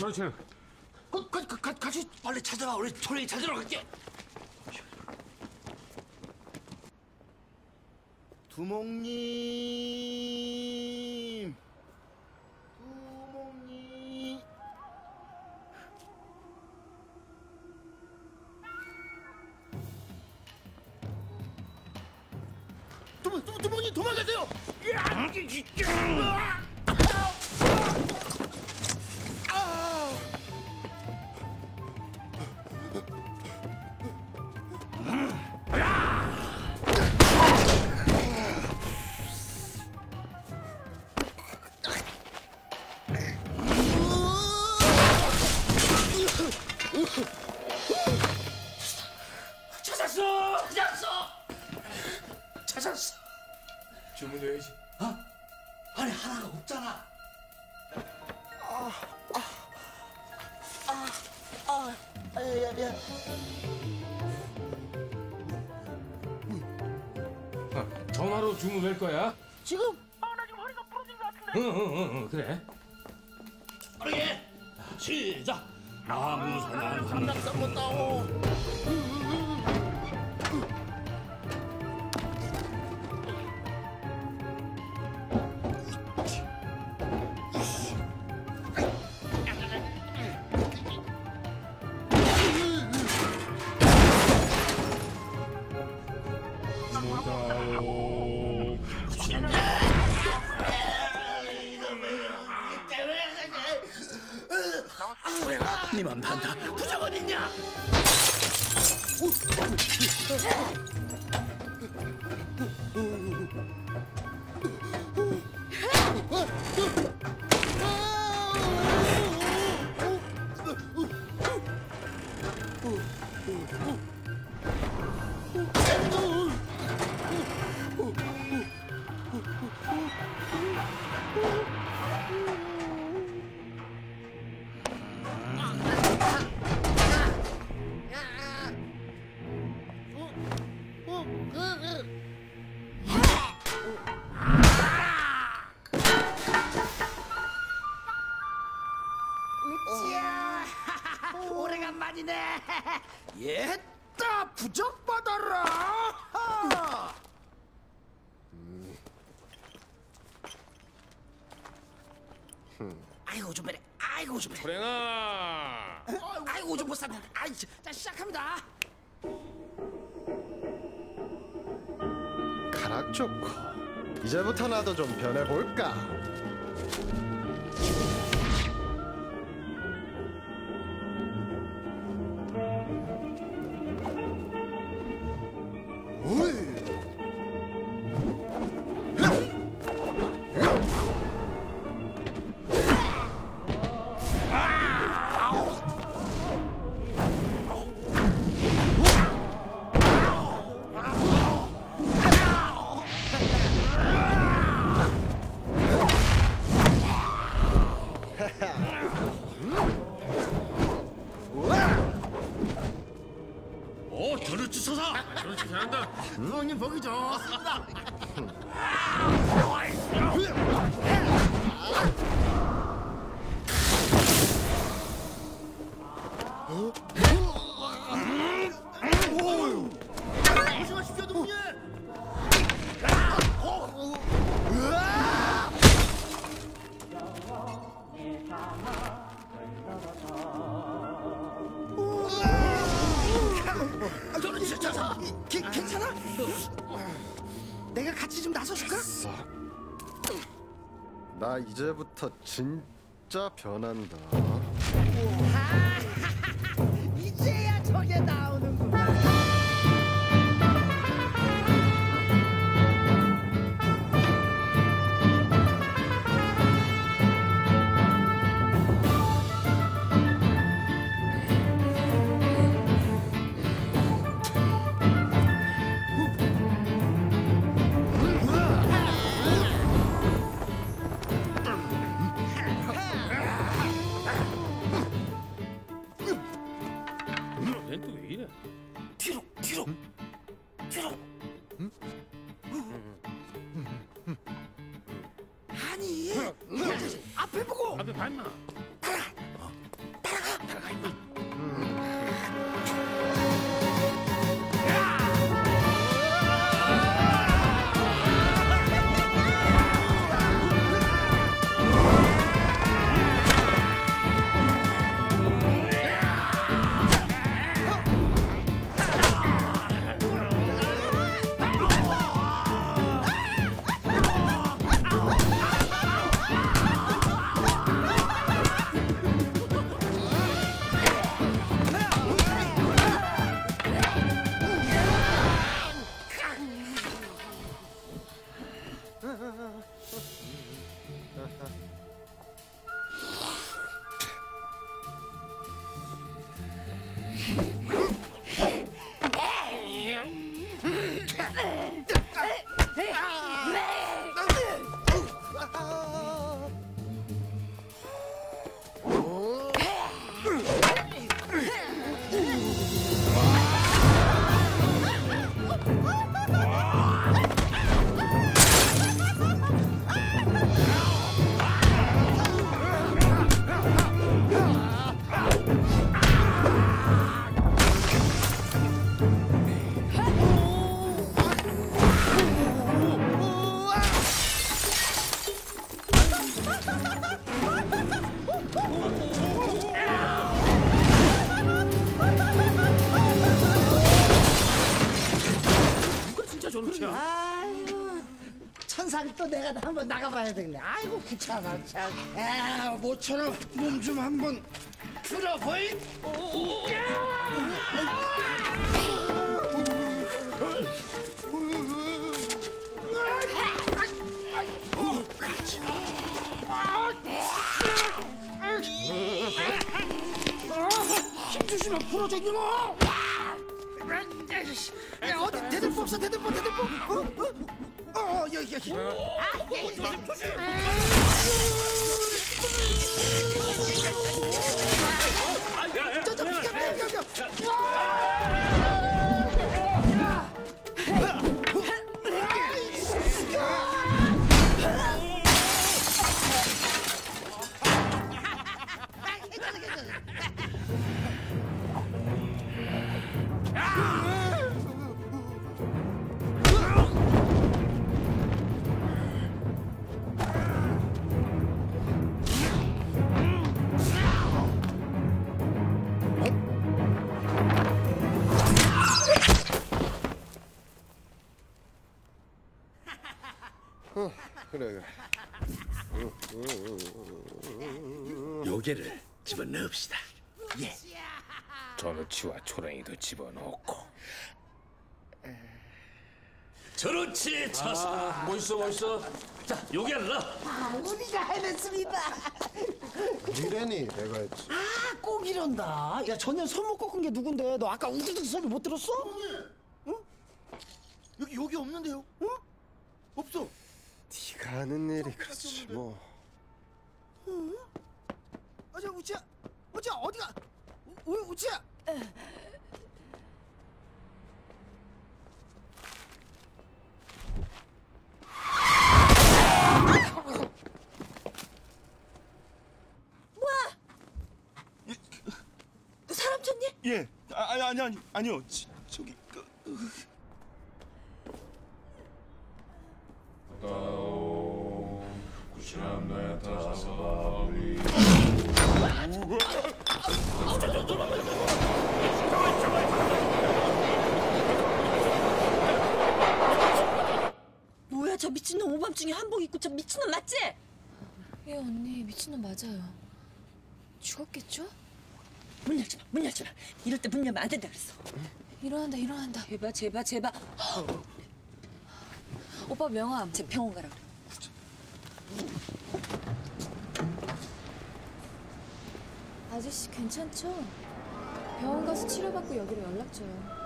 그렇지. 그, 그, 그, 같이 빨리 찾아와. 우리 초랭이 찾으러 갈게. 낼 거야. 지금? 아, 나 지금 허리가 부러진 것 같은데. 응, 응, 응, 그래. 빠르게. 시작. 나무 산나무 산나무 산나무 나도 좀 변해볼까? 이제부터 진짜 변한다. 아! 아니 음. 앞에 보고. 앞에 봤나? 가야 되겠네. 아이고 귀찮아. 참. 에, 아, 모처럼 몸 좀 한번 초랭이도 집어넣고. 저렇지 차서. 아, 멋있어 멋있어. 자 요괴를 넣어. 아, 우리가 해냈습니다. 이래니 내가 했지 아, 꼭 이런다. 야, 전에 손목 꺾은 게 누군데? 너 아까 우두둑 소리 못 들었어? 응? 여기 여기 없는데요? 응? 없어. 네가 하는 일이 그렇지 뭐 응? 어제 우치야, 우치야 어디가? 우, 우- 우치야. 사람 쳤니? 예. 아, 아니 아니 아니 아니요. 지- 오밤중에 한복 입고 저 미친놈 맞지? 예 언니 미친놈 맞아요. 죽었겠죠? 문 열지 마, 문 열지 마. 이럴 때 문 열면 안 된다 그랬어. 일어난다 일어난다. 제발 제발 제발. 오빠 명함. 제 병원 가라 그래. 아저씨 괜찮죠? 병원 가서 치료받고 여기로 연락 줘요.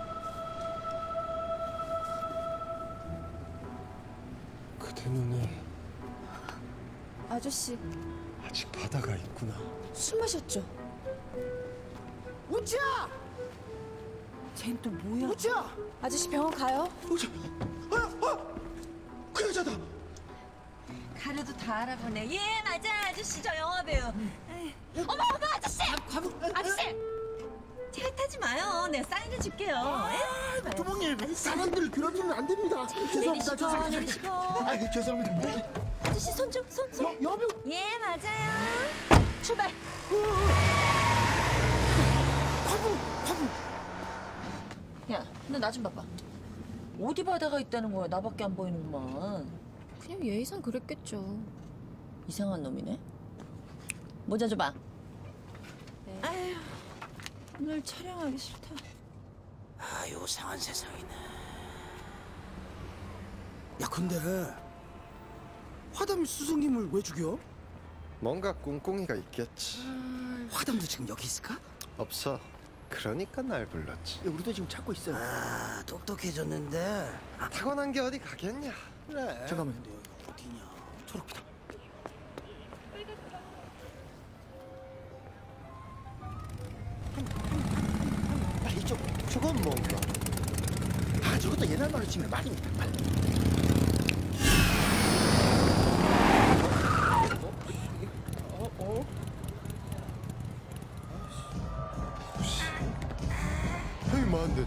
눈에 아저씨 아직 바다가 있구나 술 마셨죠? 우치야. 쟨 또 뭐야? 우치야. 아저씨 병원 가요. 그 여자다. 가려도 다 알아보네. 예 맞아 아저씨 저 영화 배우. 어머 어머 아저씨. 아저씨. 차 타지 마요. 내가 사인해 줄게요. 예? 두목님, 사람들을 괴롭히면 안 됩니다. 죄송합니다. 죄송합니다. 아, 죄송합니다. 아저씨 손 좀 손 손. 여보. 예 맞아요. 출발. 화분, 화분. 야, 너 나 좀 봐봐. 어디 바다가 있다는 거야? 나밖에 안 보이는구만. 그냥 예의상 그랬겠죠. 이상한 놈이네. 모자 줘봐. 아휴, 오늘 촬영하기 싫다. 아, 요상한 세상이네. 야, 근데 화담 스승님을 왜 죽여? 뭔가 꿍꿍이가 있겠지 화담도 지금 여기 있을까? 없어 그러니까 날 불렀지 야, 우리도 지금 찾고 있어요. 아, 똑똑해졌는데. 타고난 게 어디 가겠냐 그래. 잠깐만, 근데 여기 어디냐? 초록비 다. 아, 이쪽. 저건 뭔가 아, 저것도 옛날 말로 치면 말입니다. 말. 어, 어? 뭐한데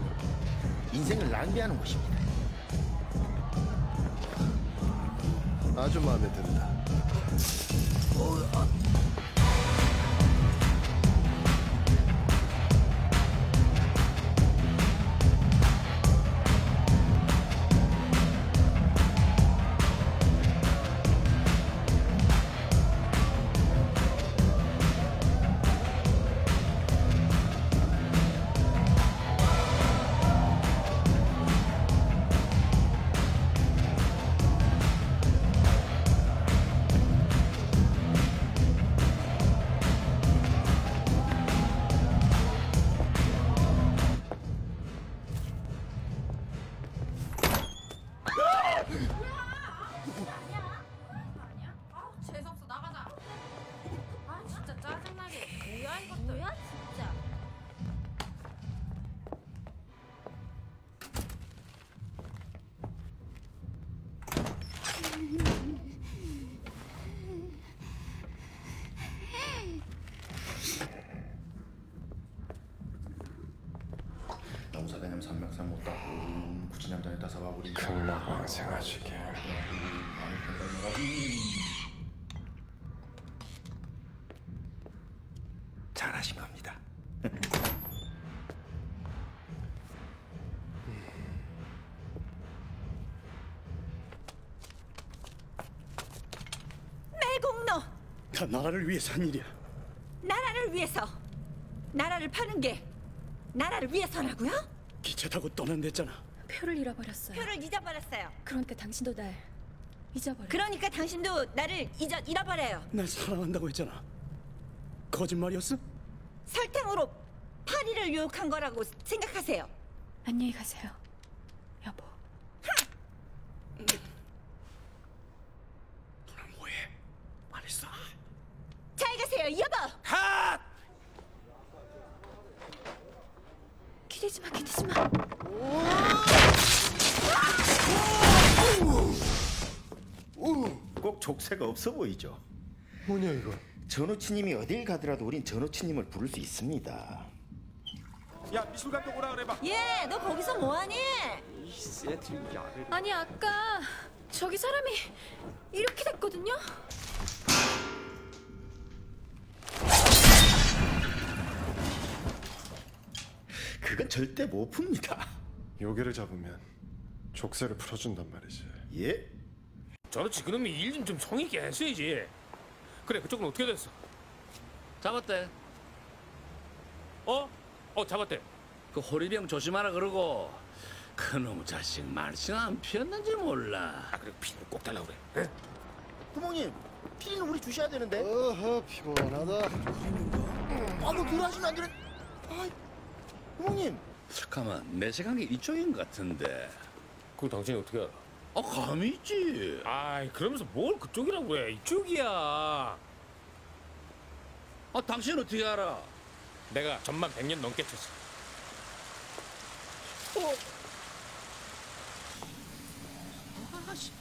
인생을 낭비하는 곳입니다. 아주 마음에 든다 재수 산맥산 못다 구치냠단에 따서 와버린 극락왕생하시길 잘하신 겁니다. 다 나라를 위해서 한 일이야. 나라를 위해서. 나라를 파는 게 나라를 위해서라고요? 기차 타고 떠난댔잖아. 표를 잃어버렸어요. 표를 잊어버렸어요. 그러니까 당신도 날 잊어버려. 그러니까 당신도 나를 잊어 잃어버려요. 날 사랑한다고 했잖아. 거짓말이었어? 설탕으로 파리를 유혹한 거라고 생각하세요. 안녕히 가세요, 여보. 뭐해? 빨리 쏴. 잘 가세요, 여보. 하! 기대지 마, 기대지 마. 꼭 족쇄가 없어 보이죠? 뭐냐 이거? 전우치님이 어딜 가더라도 우린 전우치님을 부를 수 있습니다. 야 미술 감독 오라 그래 봐. 예, 너 거기서 뭐하니? 아니 아까 저기 사람이 이렇게 됐거든요. 그건 절대 못 풉니다. 요괴를 잡으면 족쇄를 풀어준단 말이지. 예? 저렇지 그놈이 일 좀 좀 성의 있게 했어야지. 그래 그쪽은 어떻게 됐어? 잡았대. 어? 어 잡았대. 그 호리병 조심하라 그러고 그놈 자식 말씀 안 피었는지 몰라. 아 그래 피를 꼭 달라고 그래. 부모님, 피리는 우리 주셔야 되는데. 어허 피곤하다. 아뭐 그러시면 안 되는. 아, 부모님. 잠깐만 내색한 게 이쪽인 것 같은데. 그거 당신이 어떻게 알아? 아 감이 있지. 아이 그러면서 뭘 그쪽이라고 그래 이쪽이야. 아 당신 어떻게 알아? 내가 전만 100년 넘게 쳤어.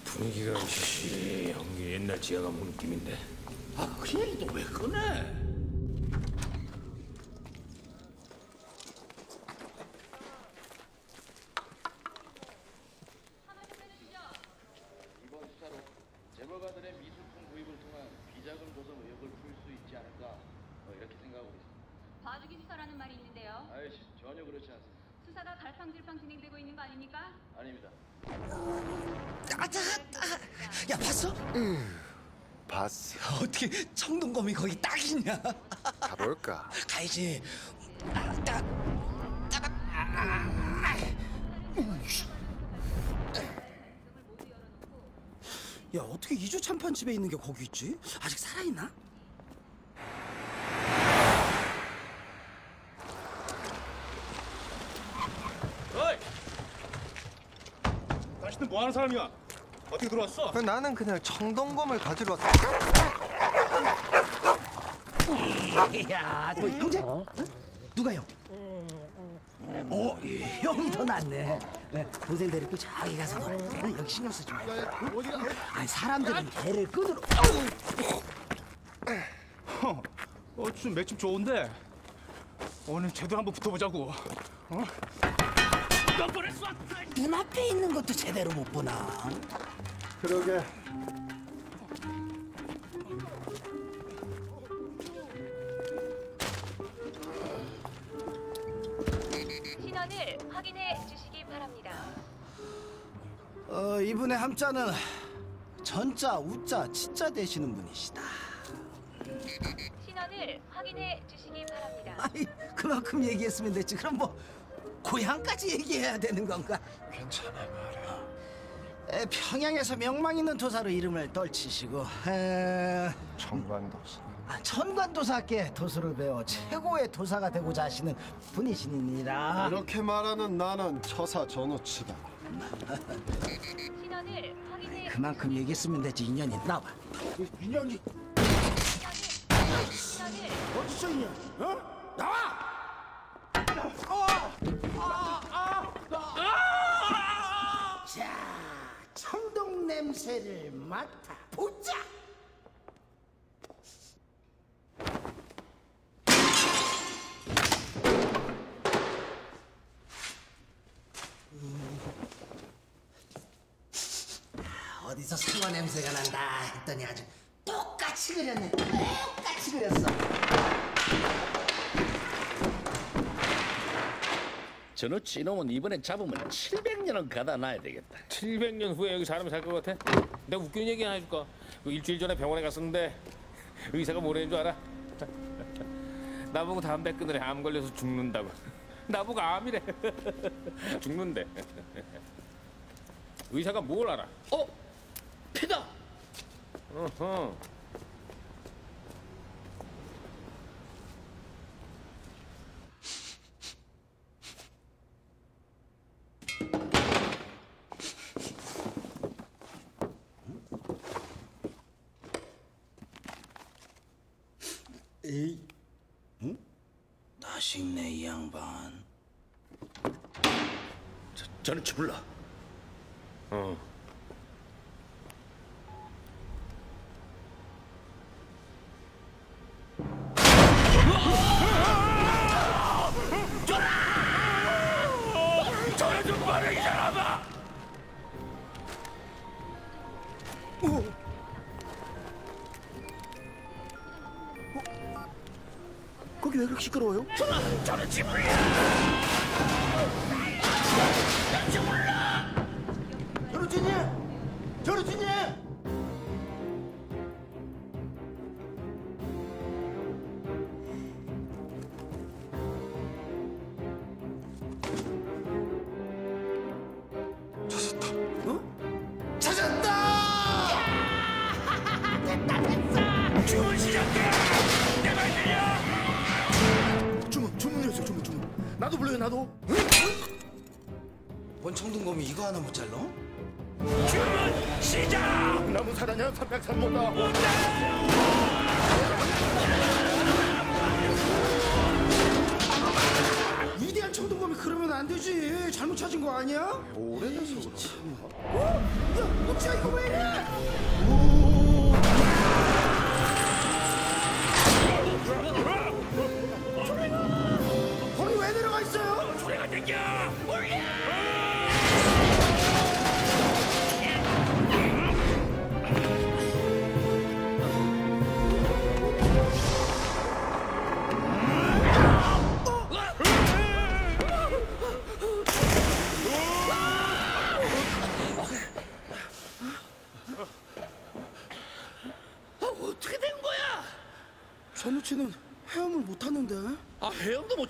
분위기가 씨, 연기 옛날 지하감독 느낌인데. 아 그 얘기 또왜 꺼내? 이번 수사로 재벌가들의 미술품 구입을 통한 비자금 조성 의혹을 풀 수 있지 않을까 뭐 이렇게 생각하고 있습니다. 봐주기 수사라는 말이 있는데요. 아이씨 전혀 그렇지 않습니다. 수사가 갈팡질팡 진행되고 있는 거 아닙니다. 아차, 야 봤어? 봤어. 어떻게 청동검이 거기 딱이냐? 가볼까? 가야지. 딱. 야 어떻게 이주 참판 집에 있는 게 거기 있지? 아직 살아 있나? 당신은 뭐 하는 사람이야? 어떻게 들어왔어? 나는 그냥 청동검을 가지러 왔다. 야, 뭐 형제? 어? 누가 형? 어, 형이 더 낫네. 네, 동생 데리고 저기 가서 놀아. 어, 여기 신경 쓰지 마. 아니 사람들은 개를 끈으로. 허, 어, 좀 맥주 좋은데 오늘 제대로 한번 붙어보자고. 어? 눈앞에 있는 것도 제대로 못 보나. 그러게. 신원을 확인해 주시기 바랍니다. 어, 이분의 함자는 전자, 우자, 치자 되시는 분이시다. 신원을 확인해 주시기 바랍니다. 아이, 그만큼 얘기했으면 됐지. 그럼 뭐 고향까지 얘기해야 되는 건가? 괜찮아 말이야. 에, 평양에서 명망 있는 도사로 이름을 떨치시고 에, 청관도사. 아, 천관도사께 도수를 배워 최고의 도사가 되고자 하시는 분이시니라. 이렇게 말하는 나는 처사 전우치다. 신원을 확인해 그만큼 얘기했으면 됐지 인연이 나와. 인연이 신원을 어디서 있냐? 어? 나와! 자, 청동 냄새를 맡아 보자. 어디서 상어 냄새가 난다 했더니 아주 똑같이 그렸네. 똑같이 그렸어. 전우치 이놈은 이번에 잡으면 700년은 가다 놔야 되겠다. 700년 후에 여기 사람이 살것 같아? 내가 웃기는 얘기 하나 해줄까? 그 일주일 전에 병원에 갔었는데 의사가 뭐라는 줄 알아? 나보고 담배 끊으래 암 걸려서 죽는다고. 나보고 암이래. 죽는데. 의사가 뭘 알아? 어? 피다. 어허. 에이, 응? 있네 이 양반. 저는 주불러. 어. 시끄러워요? 저는 주불러. 저루진님!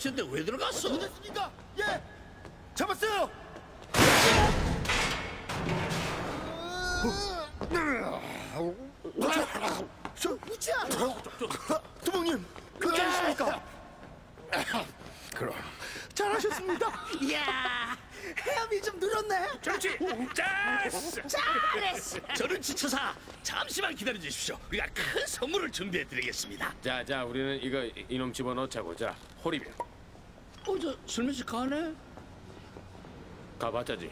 헤엄도 못 치는데 왜 들어갔어? 됐습니다 예 잡았어요 저 우치야 두목님 괜찮으십니까? 그럼 잘하셨습니다 이야 헤엄이 좀 늘었네 그렇지 잘했어 잘했어 저는 지쳐사 잠시만 기다려 주십시오 우리가 큰 선물을 준비해 드리겠습니다 자, 자, 우리는 이거 이놈 집어넣자고. 자, 호리병. 어 저 술면식 가네 가봤자지.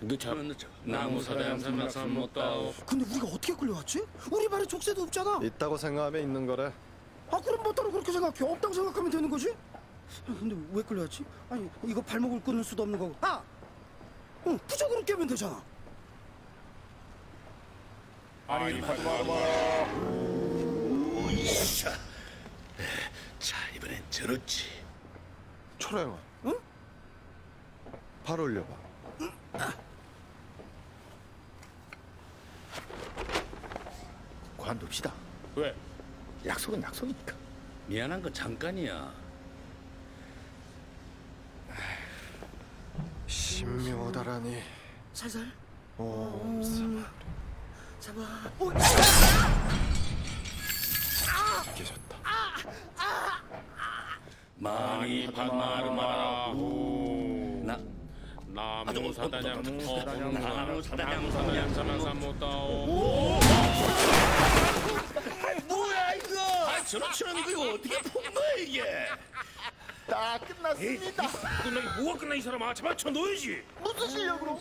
넣자. 넣자. 나무 사다양 삼백산 못다오. 근데 우리가 어떻게 끌려왔지? 우리 발에 족쇄도 없잖아 있다고 생각하면 있는 거래 아 그럼 뭐 따로 그렇게 생각해 없다고 생각하면 되는 거지? 아, 근데 왜 끌려왔지? 아니 이거 발목을 끊을 수도 없는 거고 아! 어, 부적으로 깨면 되잖아 아니, 자, 자 이번엔 저렇지. 초라영아 응? 발 올려봐. 관둡시다. 왜? 약속은 약속이니까. 미안한 건 잠깐이야. 신묘하다라니. 살살? 오 잡아. 오! 깨졌다 많이 반마르마라후 나 나무 사다양 나무 나무 사다양 사다양 삼백산 못다오. 뭐야 이거 아 저런 치는 이거 어떻게 푼 거야 이게 다 끝났습니다 끝나기 뭐가 끝나 이 사람아. 잡아쳐 놓야지. 무슨 실력으로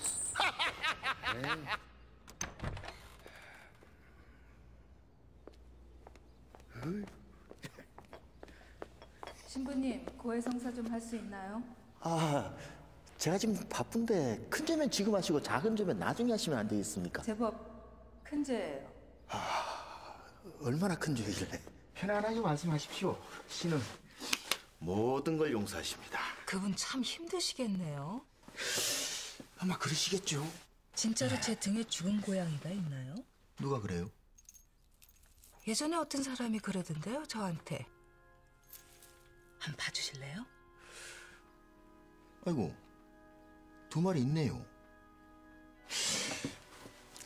신부님 고해성사 좀 할 수 있나요? 아, 제가 지금 바쁜데 큰 죄면 지금 하시고 작은 죄면 나중에 하시면 안 되겠습니까? 제법 큰 죄예요. 얼마나 큰 죄길래? 편안하게 말씀하십시오. 신은 모든 걸 용서하십니다. 그분 참 힘드시겠네요. 아마 그러시겠죠. 진짜로 제 등에 죽은 고양이가 있나요? 누가 그래요? 예전에 어떤 사람이 그러던데요, 저한테. 한번 봐주실래요? 아이고, 두 마리 있네요.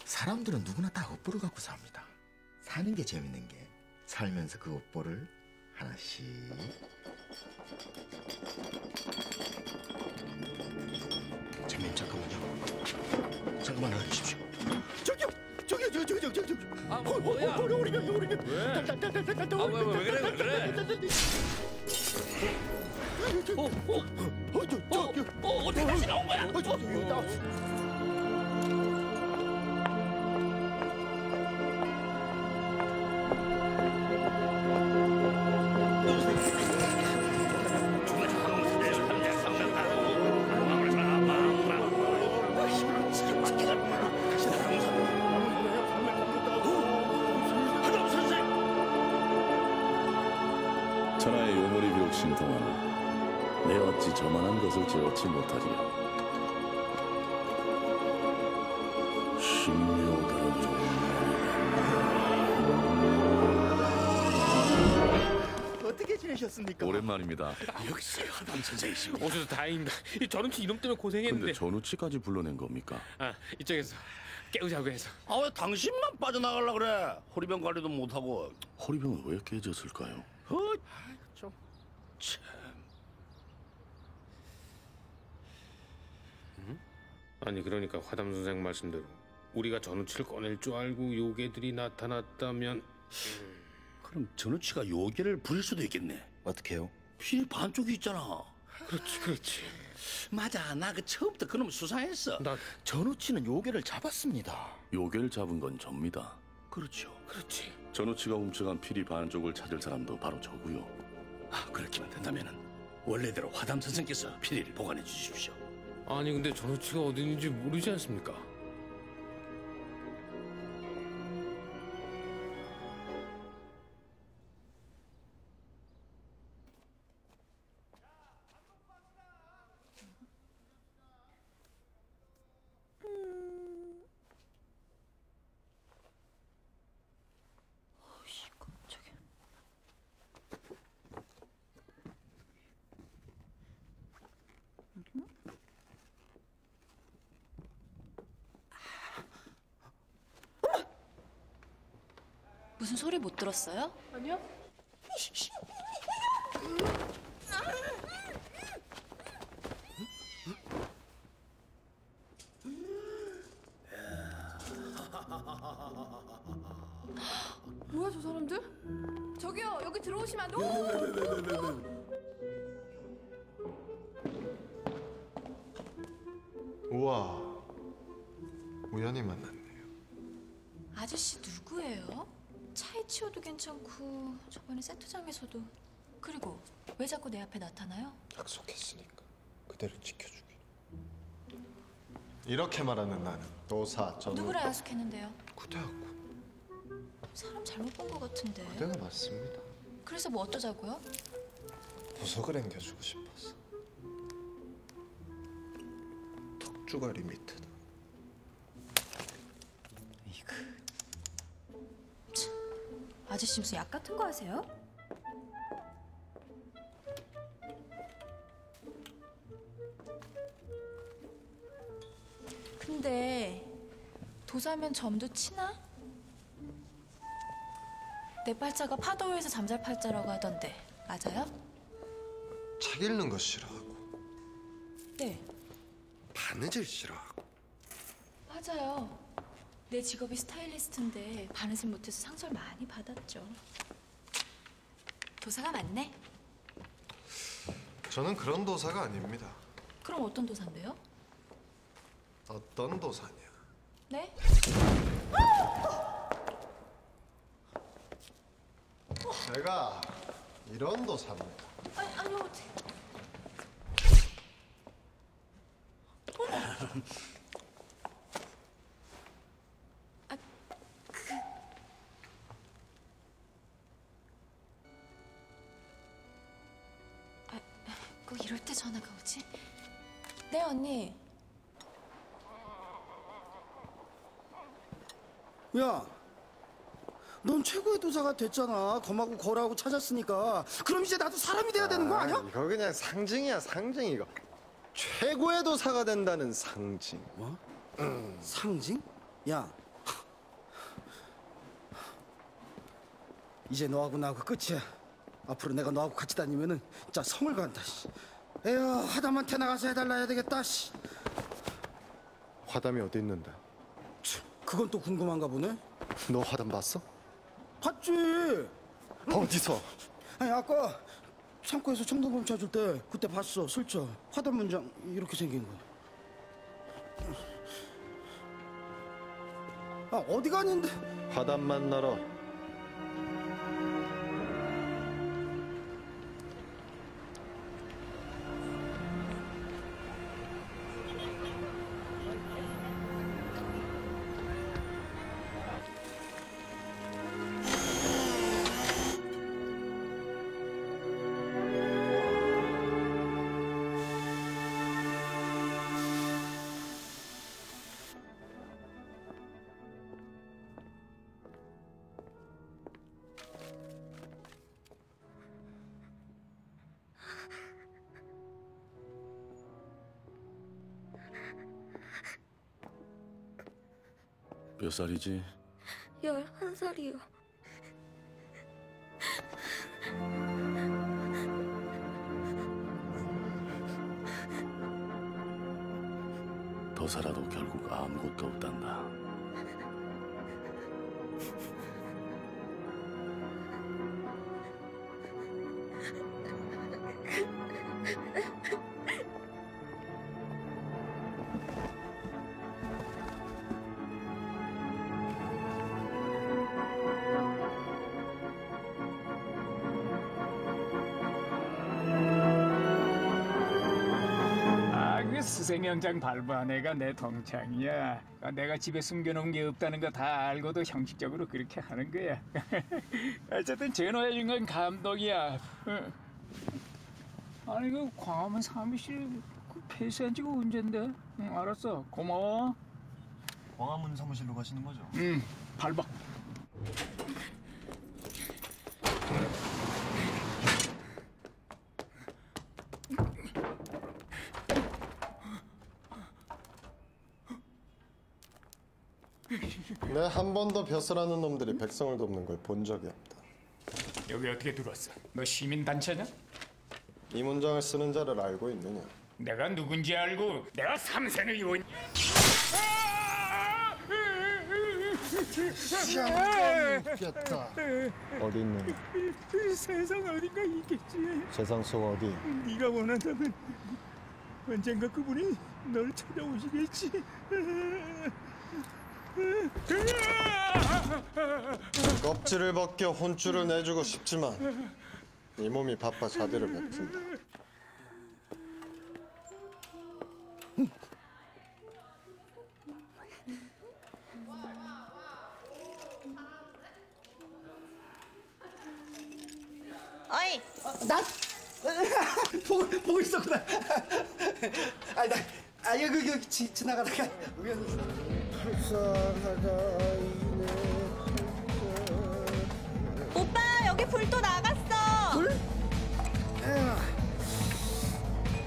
사람들은 누구나 다 업보를 갖고 삽니다. 사는 게 재밌는 게 살면서 그 업보를 하나씩 잠깐만요. 잠깐만 알려주십시오. 저기요, 저기요, 저, 저, 저, 저, 저. 아, 뭐, 뭐야? 우리 우리 우리 우리. 왜? 아, 왜, 왜, 왜 그래, 왜 그래? 어, 어, 어, 저, 저, 어, 어, 어떻게 다시 나온 거야? 어, 저, 저, 나. 천하의 못하리요 어떻게 지내셨습니까? 오랜만입니다 역시 하담 선생이시고. 오셔서 다행입니다. 이 전우치 이놈 때문에 고생했는데. 근데 전우치까지 불러낸 겁니까? 아 이쪽에서 깨우자고 해서. 아, 왜 당신만 빠져나가려 그래? 호리병 관리도 못하고. 허리병은 왜 깨졌을까요? 어, 좀. 참. 아니 그러니까 화담 선생 말씀대로 우리가 전우치를 꺼낼 줄 알고 요괴들이 나타났다면 그럼 전우치가 요괴를 부릴 수도 있겠네. 어떻게요? 필 반쪽이 있잖아. 그렇지, 그렇지. 맞아, 나 그 처음부터 그놈 수상했어. 나 전우치는 요괴를 잡았습니다. 요괴를 잡은 건 접니다 그렇죠. 그렇지. 전우치가 훔쳐간 피리 반쪽을 찾을 사람도 바로 저고요 아, 그렇게만 된다면은 원래대로 화담 선생께서 피리를 보관해 주십시오. 아니 근데 전우치가 어디 있는지 모르지 않습니까? 들었어요? 아니요. 괜찮고 저번에 세트장에서도. 그리고 왜 자꾸 내 앞에 나타나요? 약속했으니까 그대를 지켜주기. 이렇게 말하는 나는 도사 전우 누구랑 약속했는데요? 구대하고. 사람 잘못 본 것 같은데. 그대가 맞습니다. 그래서 뭐 어쩌자고요? 보석을 앵겨주고 싶었어 턱주가리 밑에다 아저씨 무슨 약 같은 거 하세요? 근데 도사면 점도 치나? 내 팔자가 파도 위에서 잠잘 팔자라고 하던데 맞아요? 책 읽는 거 싫어하고 네 바느질 싫어하고 맞아요. 내 직업이 스타일리스트인데 바느질 못해서 상처를 많이 받았죠. 도사가 맞네. 저는 그런 도사가 아닙니다 그럼 어떤 도사인데요? 어떤 도사냐 네? 제가 이런 도사입니다 아니 아니요. 어떡해. 아, 언니. 야, 넌 최고의 도사가 됐잖아. 검하고 거라고 찾았으니까. 그럼 이제 나도 사람이 돼야 되는 거 아니야? 이거 그냥 상징이야 상징 이거 최고의 도사가 된다는 상징 뭐? 상징? 야. 이제 너하고 나하고 끝이야. 앞으로 내가 너하고 같이 다니면은 진짜 성을 간다. 씨. 에휴 하담한테 나가서 해달라 해야 되겠다. 씨. 화담이 어디 있는데 그건 또 궁금한가 보네. 너 화담 봤어? 봤지. 어디서? 아니 아까 창고에서 청동범 찾을 때 그때 봤어 슬쩍 화단 문장 이렇게 생긴 거. 아 어디 가는데? 화담 만나러 살이지? 열한 살이요. 더 살아도 결국 아무것도 없단다. 생영장 발부한 애가 내 동창이야. 아, 내가 집에 숨겨놓은 게 없다는 거 다 알고도 형식적으로 그렇게 하는 거야. 어쨌든 전화해준 건 감독이야. 어. 아니 그 광화문 사무실 그 폐쇄한 지가 언젠데? 응, 알았어. 고마워. 광화문 사무실로 가시는 거죠? 응, 밟아. 내 한 번도 벼슬하는 놈들이 백성을 돕는 걸 본 적이 없다 여기 어떻게 들어왔어? 너 시민 단체냐? 이 문장을 쓰는 자를 알고 있느냐 내가 누군지 알고 내가 삼세는 의원. 웃겼다. 어디 있느냐 세상 어딘가 있겠지. 세상 속 어디 네가 원한다면 언젠가 그분이 널 찾아오시겠지. 껍질을 벗겨 혼쭐을 내주고 싶지만 이 몸이 바빠 자비를 베푼다. 어이, 나? 보고 보고 있었구나. 아니 나 아, 여기 여기 지, 지나가다가 우연히 오빠 여기 불 또 나갔어. 불?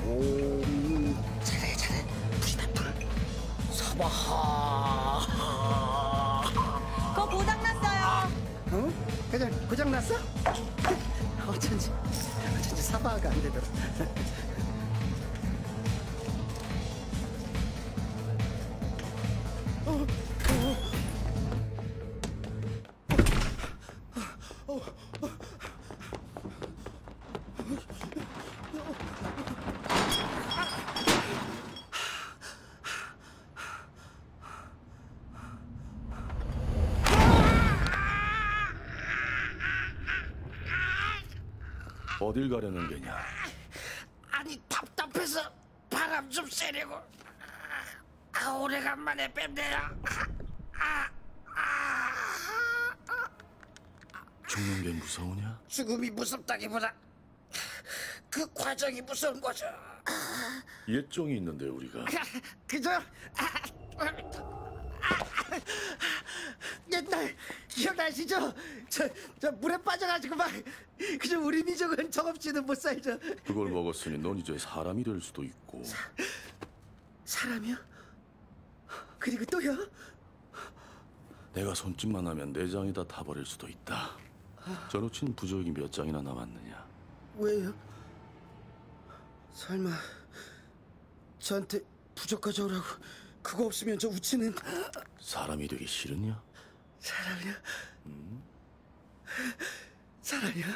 오 잘해 잘해 불이다 불 서바하 그거 고장 났어요. 어? 그냥 고장 났어? 어쩐지 어쩐지 사바가 안 되더라. 어딜 가려는 게냐? 아니 답답해서 바람 좀 쐬려고. 아, 오래간만에 뵙네요. 죽는 게 무서우냐? 죽음이 무섭다기보다 그 과정이 무서운 거죠. 옛종이 있는데 우리가 그저 옛날 기억나시죠? 저, 저 물에 빠져가지고 막 그저 우리 민족은 정없이는 못 살죠. 그걸 먹었으니 넌 이제 사람이 될 수도 있고 사람이요? 그리고 또요? 내가 손짓만 하면 내 장이 다 타버릴 수도 있다 전우친 부적이 몇 장이나 남았느냐 왜요? 설마 저한테 부적 가져오라고 그거 없으면 저 우치는 사람이 되기 싫으냐? 사람이야? 사람이야?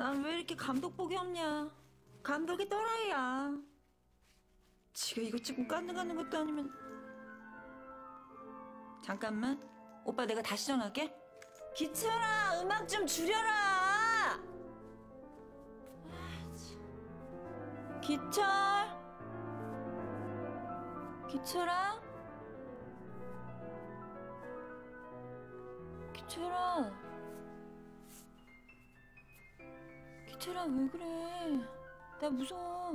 난 왜 이렇게 감독 복이 없냐? 감독이 또라이야. 지가 이것 지금 까는가는 것도 아니면. 잠깐만. 오빠 내가 다시 전화할게. 기철아, 음악 좀 줄여라. 기철. 기철아. 기철아. 기철아 왜 그래? 나 무서워.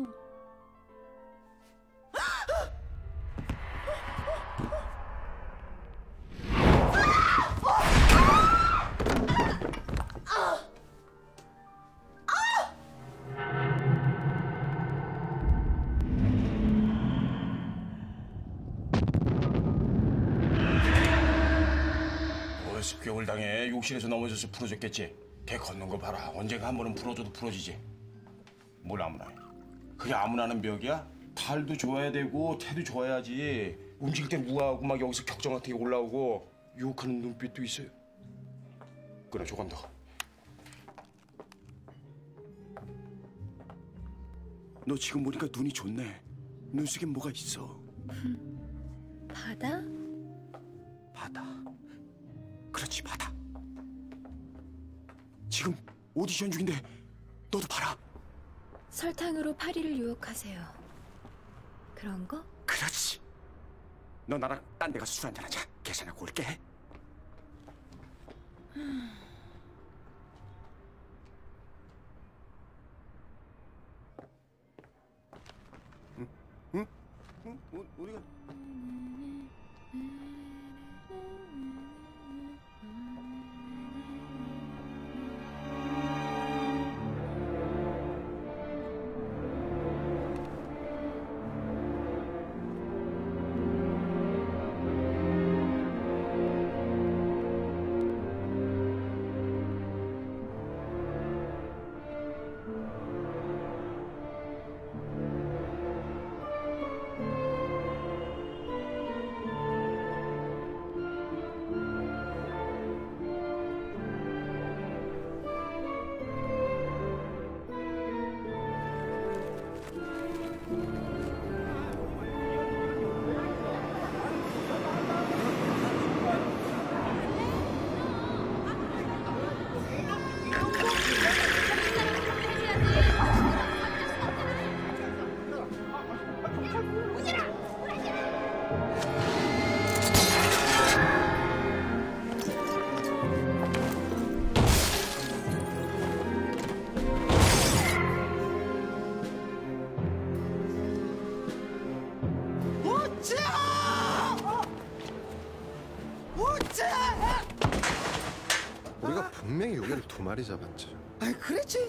뭐 습격을 당해 욕실에서 넘어져서 부러졌겠지. 걔 걷는 거 봐라. 언젠가 한 번은 부러져도 부러지지. 뭘 아무나 해. 그게 아무나 하는 벽이야? 탈도 좋아야 되고 태도 좋아야지. 움직일 땐 우아하고 막 여기서 격정 같은 게 올라오고 유혹하는 눈빛도 있어요. 그래 조금 더. 너 지금 보니까 눈이 좋네. 눈 속엔 뭐가 있어? 바다? 바다. 그렇지 바다. 지금 오디션 중인데 너도 봐라. 설탕으로 파리를 유혹하세요. 그런 거? 그렇지. 너 나랑 딴 데 가서 술 한잔 하자. 계산하고 올게. 응? 응? 응? 우- 우리가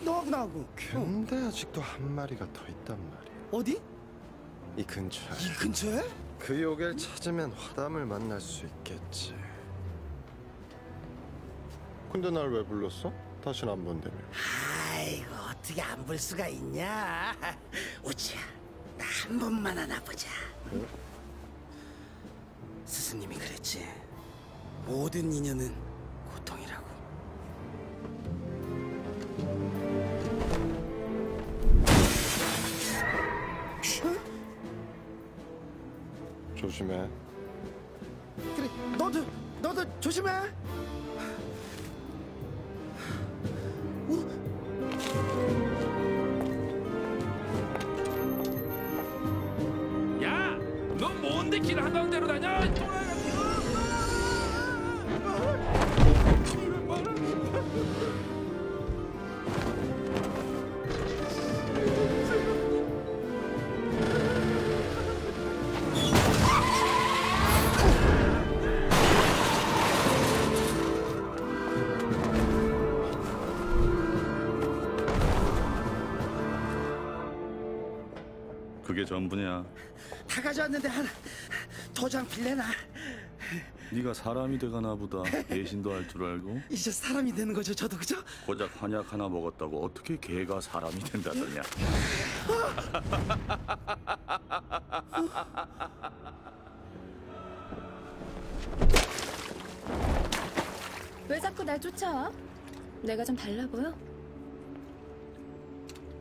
너하고. 근데 아직도 한 마리가 더 있단 말이야. 어디? 이 근처에. 이 근처에? 그 요괴를 찾으면 화담을 만날 수 있겠지. 근데 날 왜 불렀어? 다시는 안 본다며. 아이고 어떻게 안 볼 수가 있냐? 우지야, 나 한 번만 하나 보자. 스승님이 그랬지. 모든 인연은 조심해. 그래 너도 너도 조심해. 야, 너 뭔데 길 한가운데 전부냐? 다 가져왔는데 하나 도장 빌려놔. 네가 사람이 돼가나 보다. 배신도 할 줄 알고 이제 사람이 되는 거죠 저도 그죠? 고작 한약 하나 먹었다고 어떻게 개가 사람이 된다더냐? 왜 자꾸 날 쫓아와? 내가 좀 달라 보여?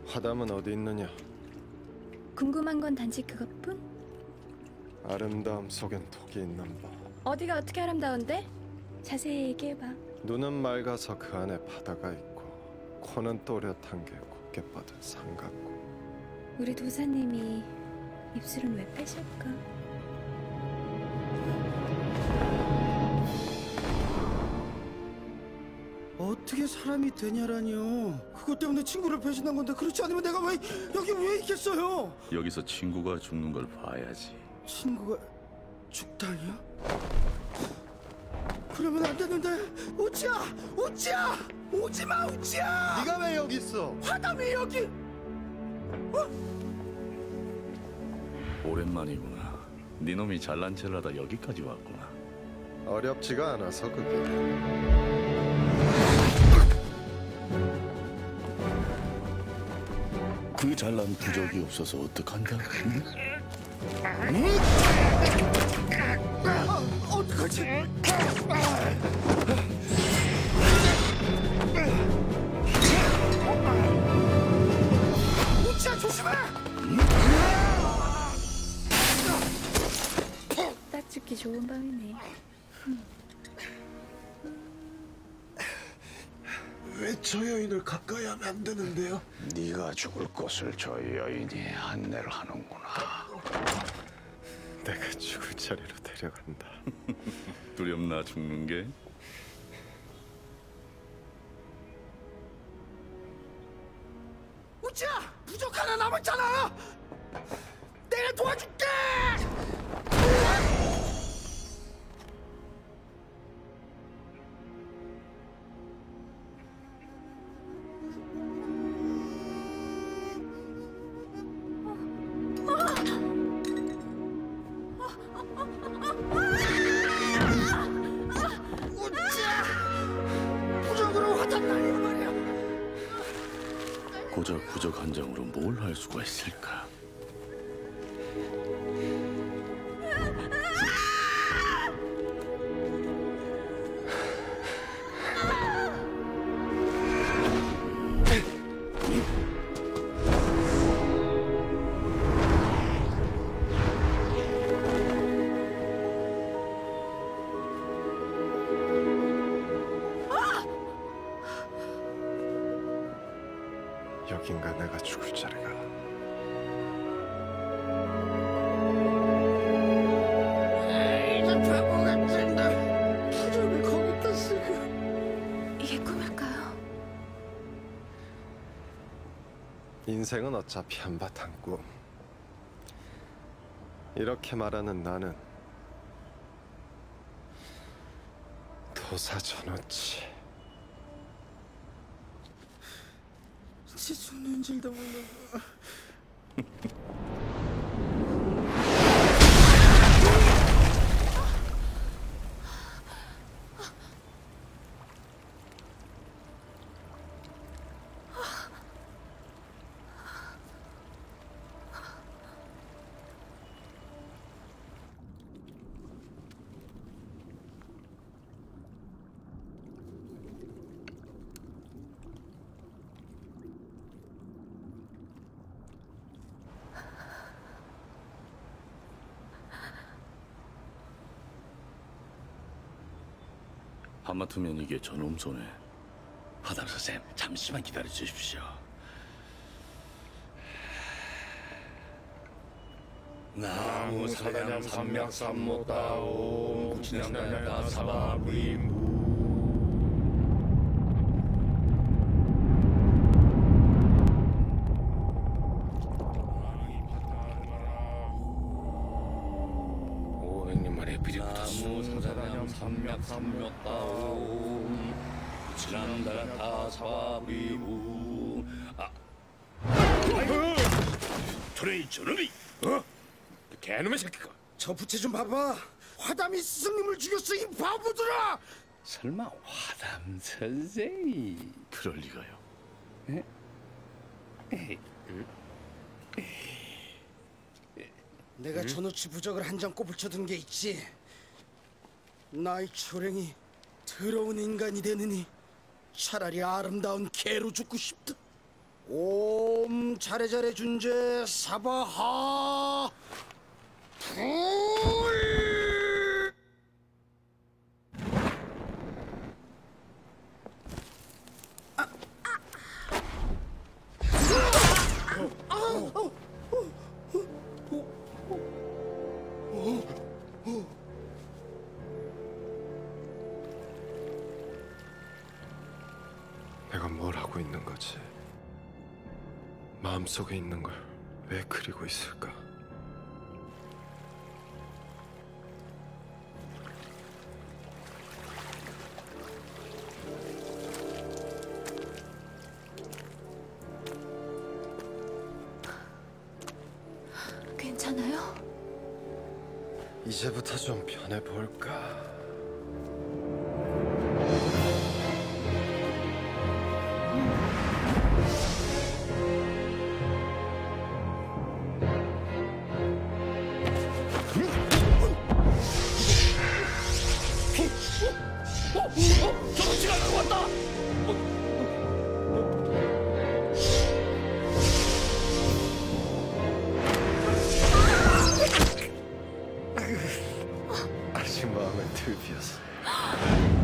화담은 어디 있느냐? 궁금한 건 단지 그것뿐? 아름다움 속엔 독이 있는 법. 어디가 어떻게 아름다운데? 자세히 얘기해봐. 눈은 맑아서 그 안에 바다가 있고 코는 또렷한 게 곱게 뻗은 산 같고 우리 도사님이 입술은 왜 빼실까? 어떻게 사람이 되냐라뇨. 그것 때문에 친구를 배신한 건데 그렇지 않으면 내가 왜 여기 왜 있겠어요? 여기서 친구가 죽는 걸 봐야지. 친구가 죽다니요? 그러면 안 되는데 우지야 우지야 오지 마 우지야 네가 왜 여기 있어? 화담이 여기 오랜만이구나. 네 놈이 잘난 체를 하다 여기까지 왔구나. 어렵지가 않아서 그게. 그 잘난 부적이 없어서 어떡한다? 어떡하지? 우지야 조심해 딱 죽기 좋은 밤이네. 왜 저 여인을 가까이 하면 안 되는데요? 네가 죽을 곳을 저 여인이 안내를 하는구나. 내가 죽을 자리로 데려간다. 두렵나 죽는 게? 우지야 부적 하나 남았잖아 내가 도와줄게 여긴가 내가 죽을 자리가. 이제 바보 같은데 부적을 거기다 쓰고 이게 꿈일까요? 인생은 어차피 한바탕 꿈. 이렇게 말하는 나는 도사 전우치. 다시 죽는 줄 하마터면 이게 저놈 손에. 하담 선생, 잠시만 기다려 주십시오. 나무 사다냥 삼맥 삼모다옴 무친양나야 사바브리 봐봐. 화담이 스승님을 죽였어 이 바보들아. 설마 화담 선생이 그럴 리가요? 에? 에이, 내가 응? 전우치 부적을 한장 꼽을쳐둔 게 있지. 나이 초랭이 더러운 인간이 되느니 차라리 아름다운 개로 죽고 싶다. 옴 잘해 잘해 준제 사바하 불. 아, 어, 내가 뭘 하고 있는 거지? 마음속에 있는 걸 왜 그리고 있을까? 마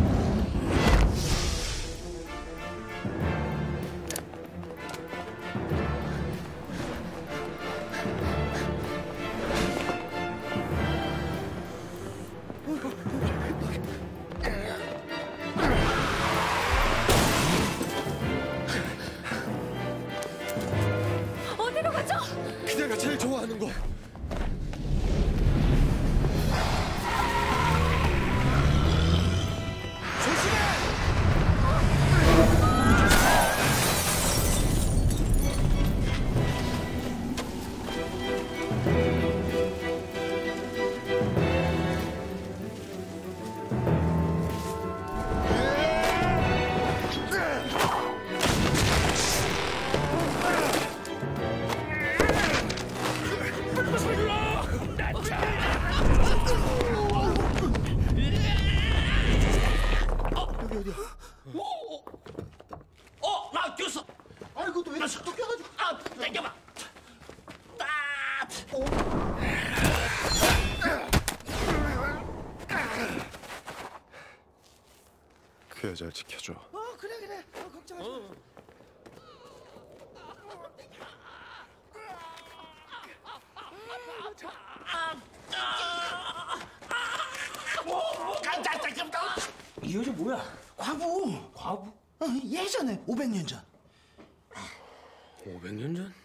500년 전?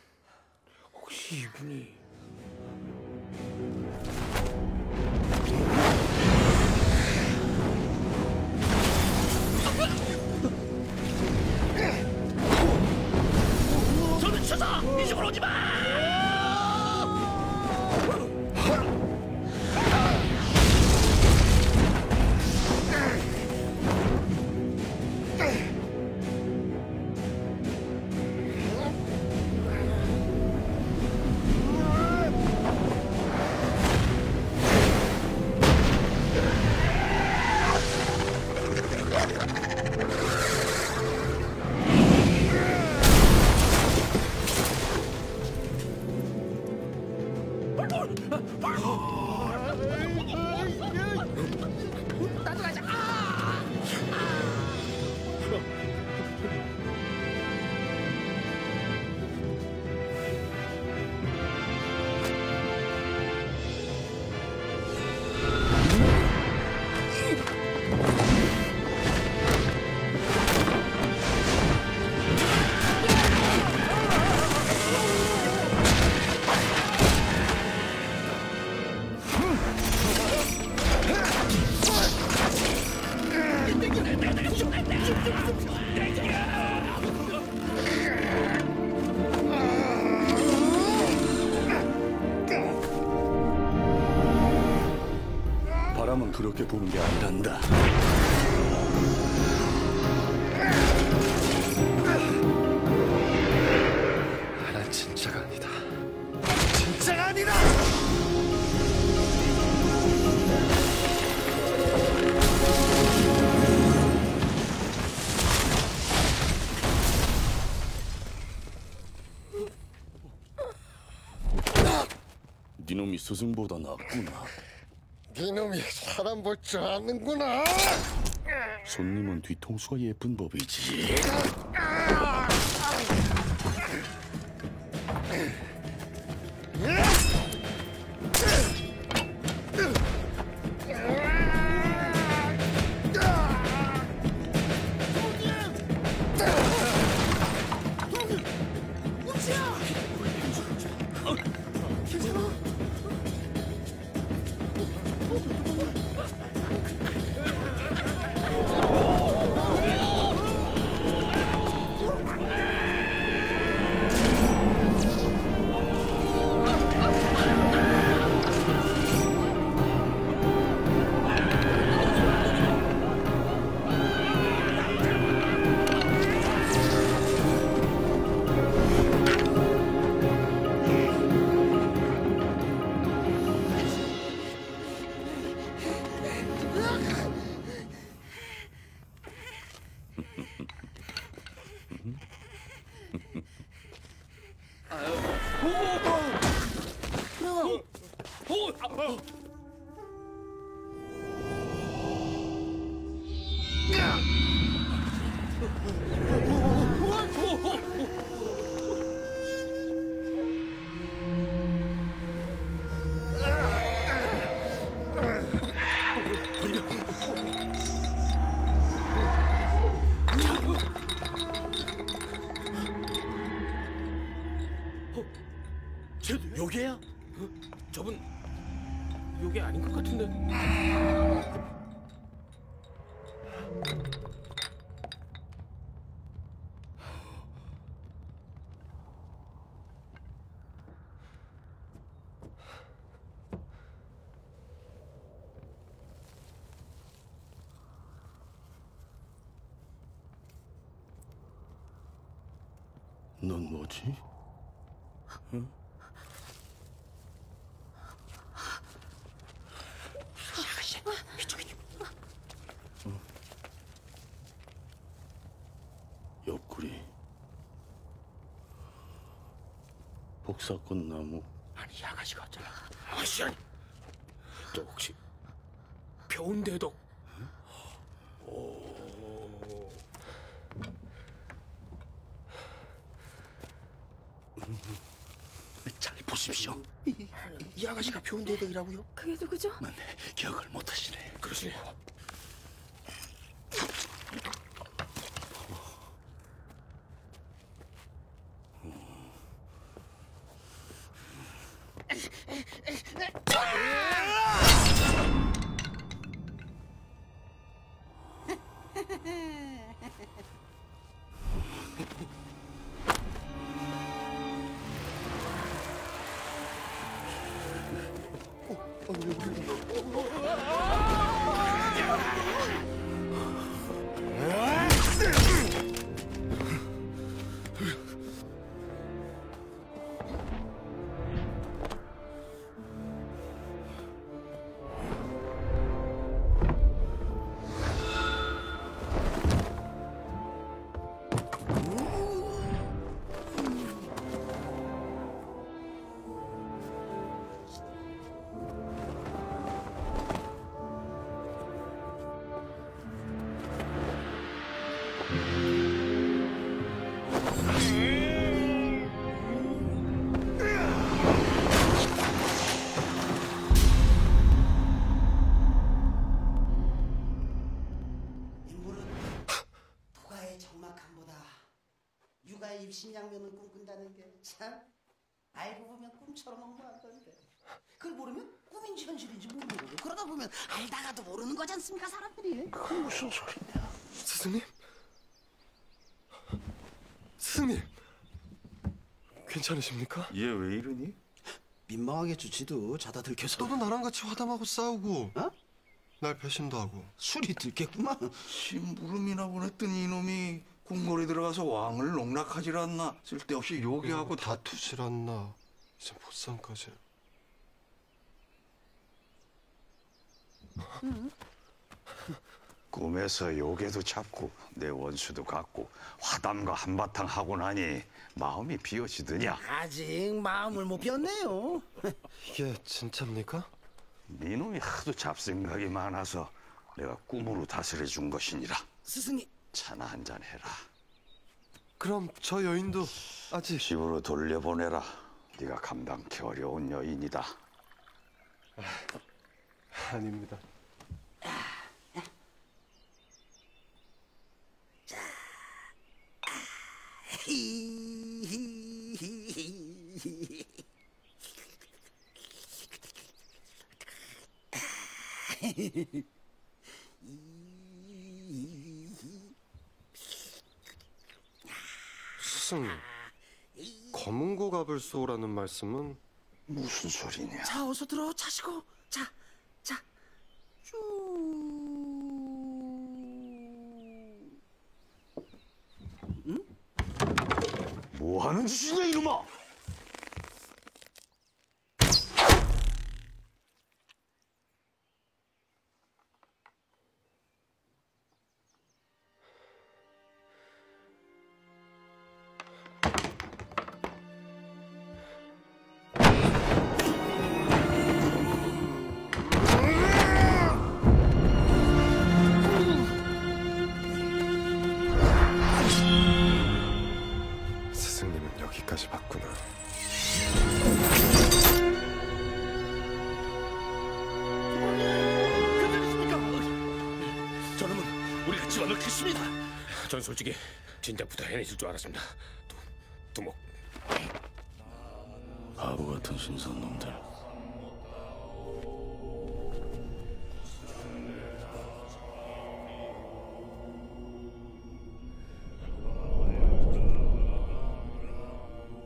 네놈이 스승보다 낫구나. 네놈이 사람 볼 줄 아는구나. 손님은 뒤통수가 예쁜 법이지. 뭐지? 응? 이쪽. 옆구리. 복사꽃 나무. 아니 이 아가씨가 어쩌나? 아가씨 아니. 또 혹시 배운데도? 오. 잘 보십시오. 이, 이 아가씨가 배운대덕이라고요? 그게 누구죠? 기억을 못하시네. 그러시네. 도 꿈꾼다는 게 참 알고 보면 꿈처럼 엉망한 건데 그걸 모르면 꿈인지 현실인지 모르는 거고 그러다 보면 알다가도 모르는 거지 않습니까 사람들이 그건 무슨 소리냐? 스승님? 스승님! 괜찮으십니까? 얘 왜 이러니? 민망하겠지 지도 자다 들켜서 너도 나랑 같이 화담하고 싸우고 어? 날 배신도 하고 술이 들겠구만 심부름이나 보냈더니 이놈이 궁궐에 들어가서 왕을 농락하질 않나 쓸데없이 요기하고 다 다투질 않나 이제 보쌈까지 꿈에서 요괴도 잡고 내 원수도 갖고 화담과 한바탕 하고 나니 마음이 비어지더냐? 아직 마음을 못 비웠네요 이게 진짜입니까? 네놈이 하도 잡생각이 많아서 내가 꿈으로 다스려 준 것이니라. 스승님 차나 한 잔 해라. 그럼 저 여인도 아직 집으로 돌려보내라. 네가 감당기 어려운 여인이다. 아닙니다 스승님 검은고 갑을 쏘라는 말씀은 무슨 소리냐? 자 어서 들어. 자시고. 자자. 뭐 하는 짓이냐 이놈아? 전 솔직히 진작부터 해내실 줄 알았습니다. 두, 두목. 바보 같은 신선놈들.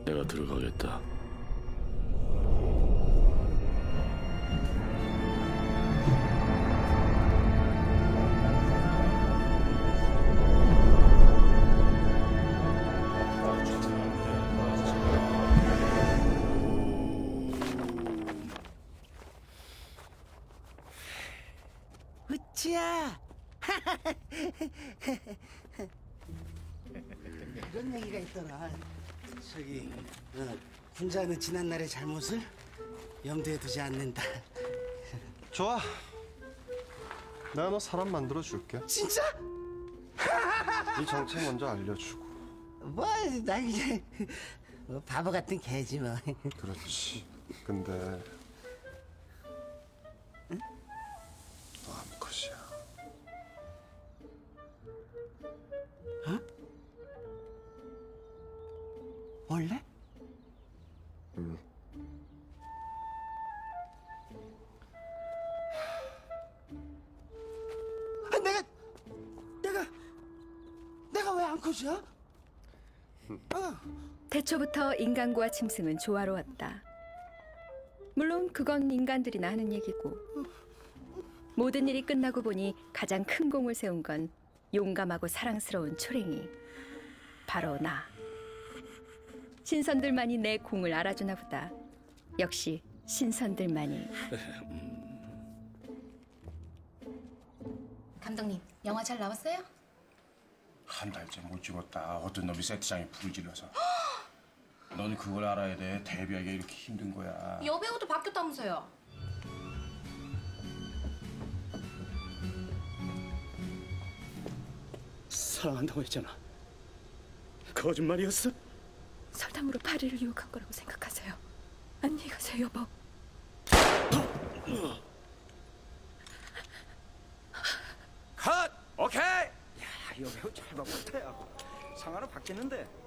내가 들어가겠다. 군자는 지난날의 잘못을 염두에 두지 않는다. 좋아. 내가 너 사람 만들어 줄게. 진짜? 네 정체 먼저 알려주고. 뭐나 이제 뭐 바보 같은 개지 뭐. 그렇지. 근데 인간과 짐승은 조화로웠다. 물론 그건 인간들이나 하는 얘기고 모든 일이 끝나고 보니 가장 큰 공을 세운 건 용감하고 사랑스러운 초랭이 바로 나 신선들만이 내 공을 알아주나 보다 역시 신선들만이 감독님, 영화 잘 나왔어요? 한 달째 못 찍었다. 어떤 놈이 세트장에 불을 질러서. 넌 그걸 알아야 돼. 데뷔하기가 이렇게 힘든 거야. 여배우도 바뀌었다면서요? 사랑한다고 했잖아. 거짓말이었어? 설탕으로 파리를 유혹한 거라고 생각하세요 안녕히 가세요 여보 컷! 오케이! 야, 여배우 잘 봤다, 상하는 바뀌었는데.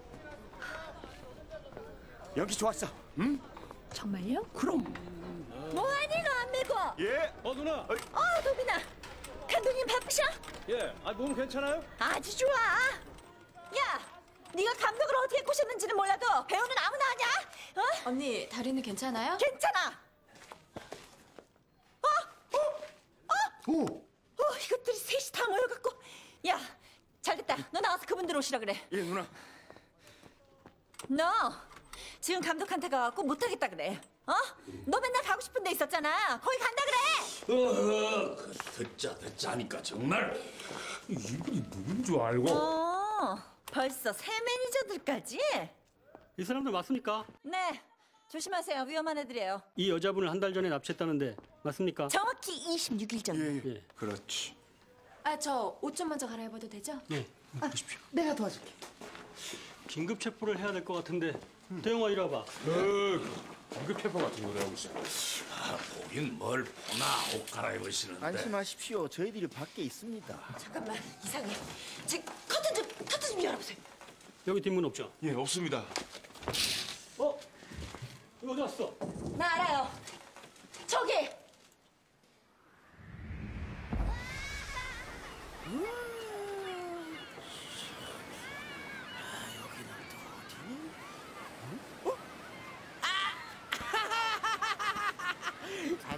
연기 좋았어, 응? 정말요? 그럼. 뭐하니 너안 밀고? 예. 어 누나. 어 도빈아 감독님 바쁘셔? 예. 아 몸 괜찮아요? 아주 좋아 야 네가 감독을 어떻게 꼬셨는지는 몰라도 배우는 아무나 하냐? 어? 언니 다리는 괜찮아요? 괜찮아 어? 어? 오! 어 이것들이 셋이 다 모여갖고 야 잘됐다 너 나와서 그분들 오시라 그래 예, 누나. 너 지금 감독한테 가갖고 못하겠다 그래 어? 너 맨날 가고 싶은 데 있었잖아 거기 간다 그래 어, 그 듣자 듣자니까 정말 이분이 누군 줄 알고. 어 벌써 새 매니저들까지? 이 사람들 맞습니까? 네 조심하세요 위험한 애들이에요 이 여자분을 한 달 전에 납치했다는데 맞습니까? 정확히 26일 전 예. 그렇지. 아, 저 옷 좀 먼저 갈아입어도 되죠? 예. 보십시오. 내가 도와줄게. 긴급 체포를 해야 될 것 같은데 대영아 이리 와봐. 긴급 체포 같은 걸 하고 있어. 아, 보긴 뭘 보나 옷 갈아입으시는데 안심하십시오. 저희들이 밖에 있습니다. 잠깐만 이상해 제 커튼 좀 커튼 좀 열어보세요 여기 뒷문 없죠? 예, 없습니다. 어? 이거 어디 갔어? 나 알아요 저기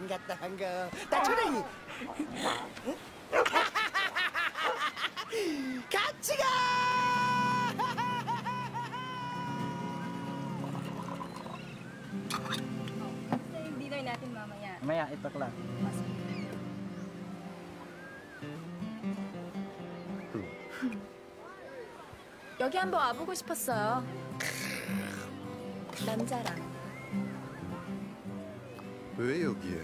반갑다 반가. 나 초랭이. 같이 가. Dinner natin mamaya. Maya, ito lang. 여기 한번 와보고 싶었어요. 남자랑. 왜 여기에?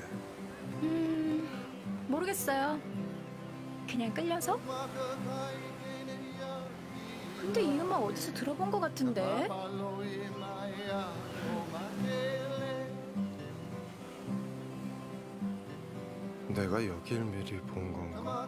음, 모르겠어요. 그냥 끌려서? 근데 이 음악 어디서 들어본 것 같은데? 내가 여길 미리 본 건가?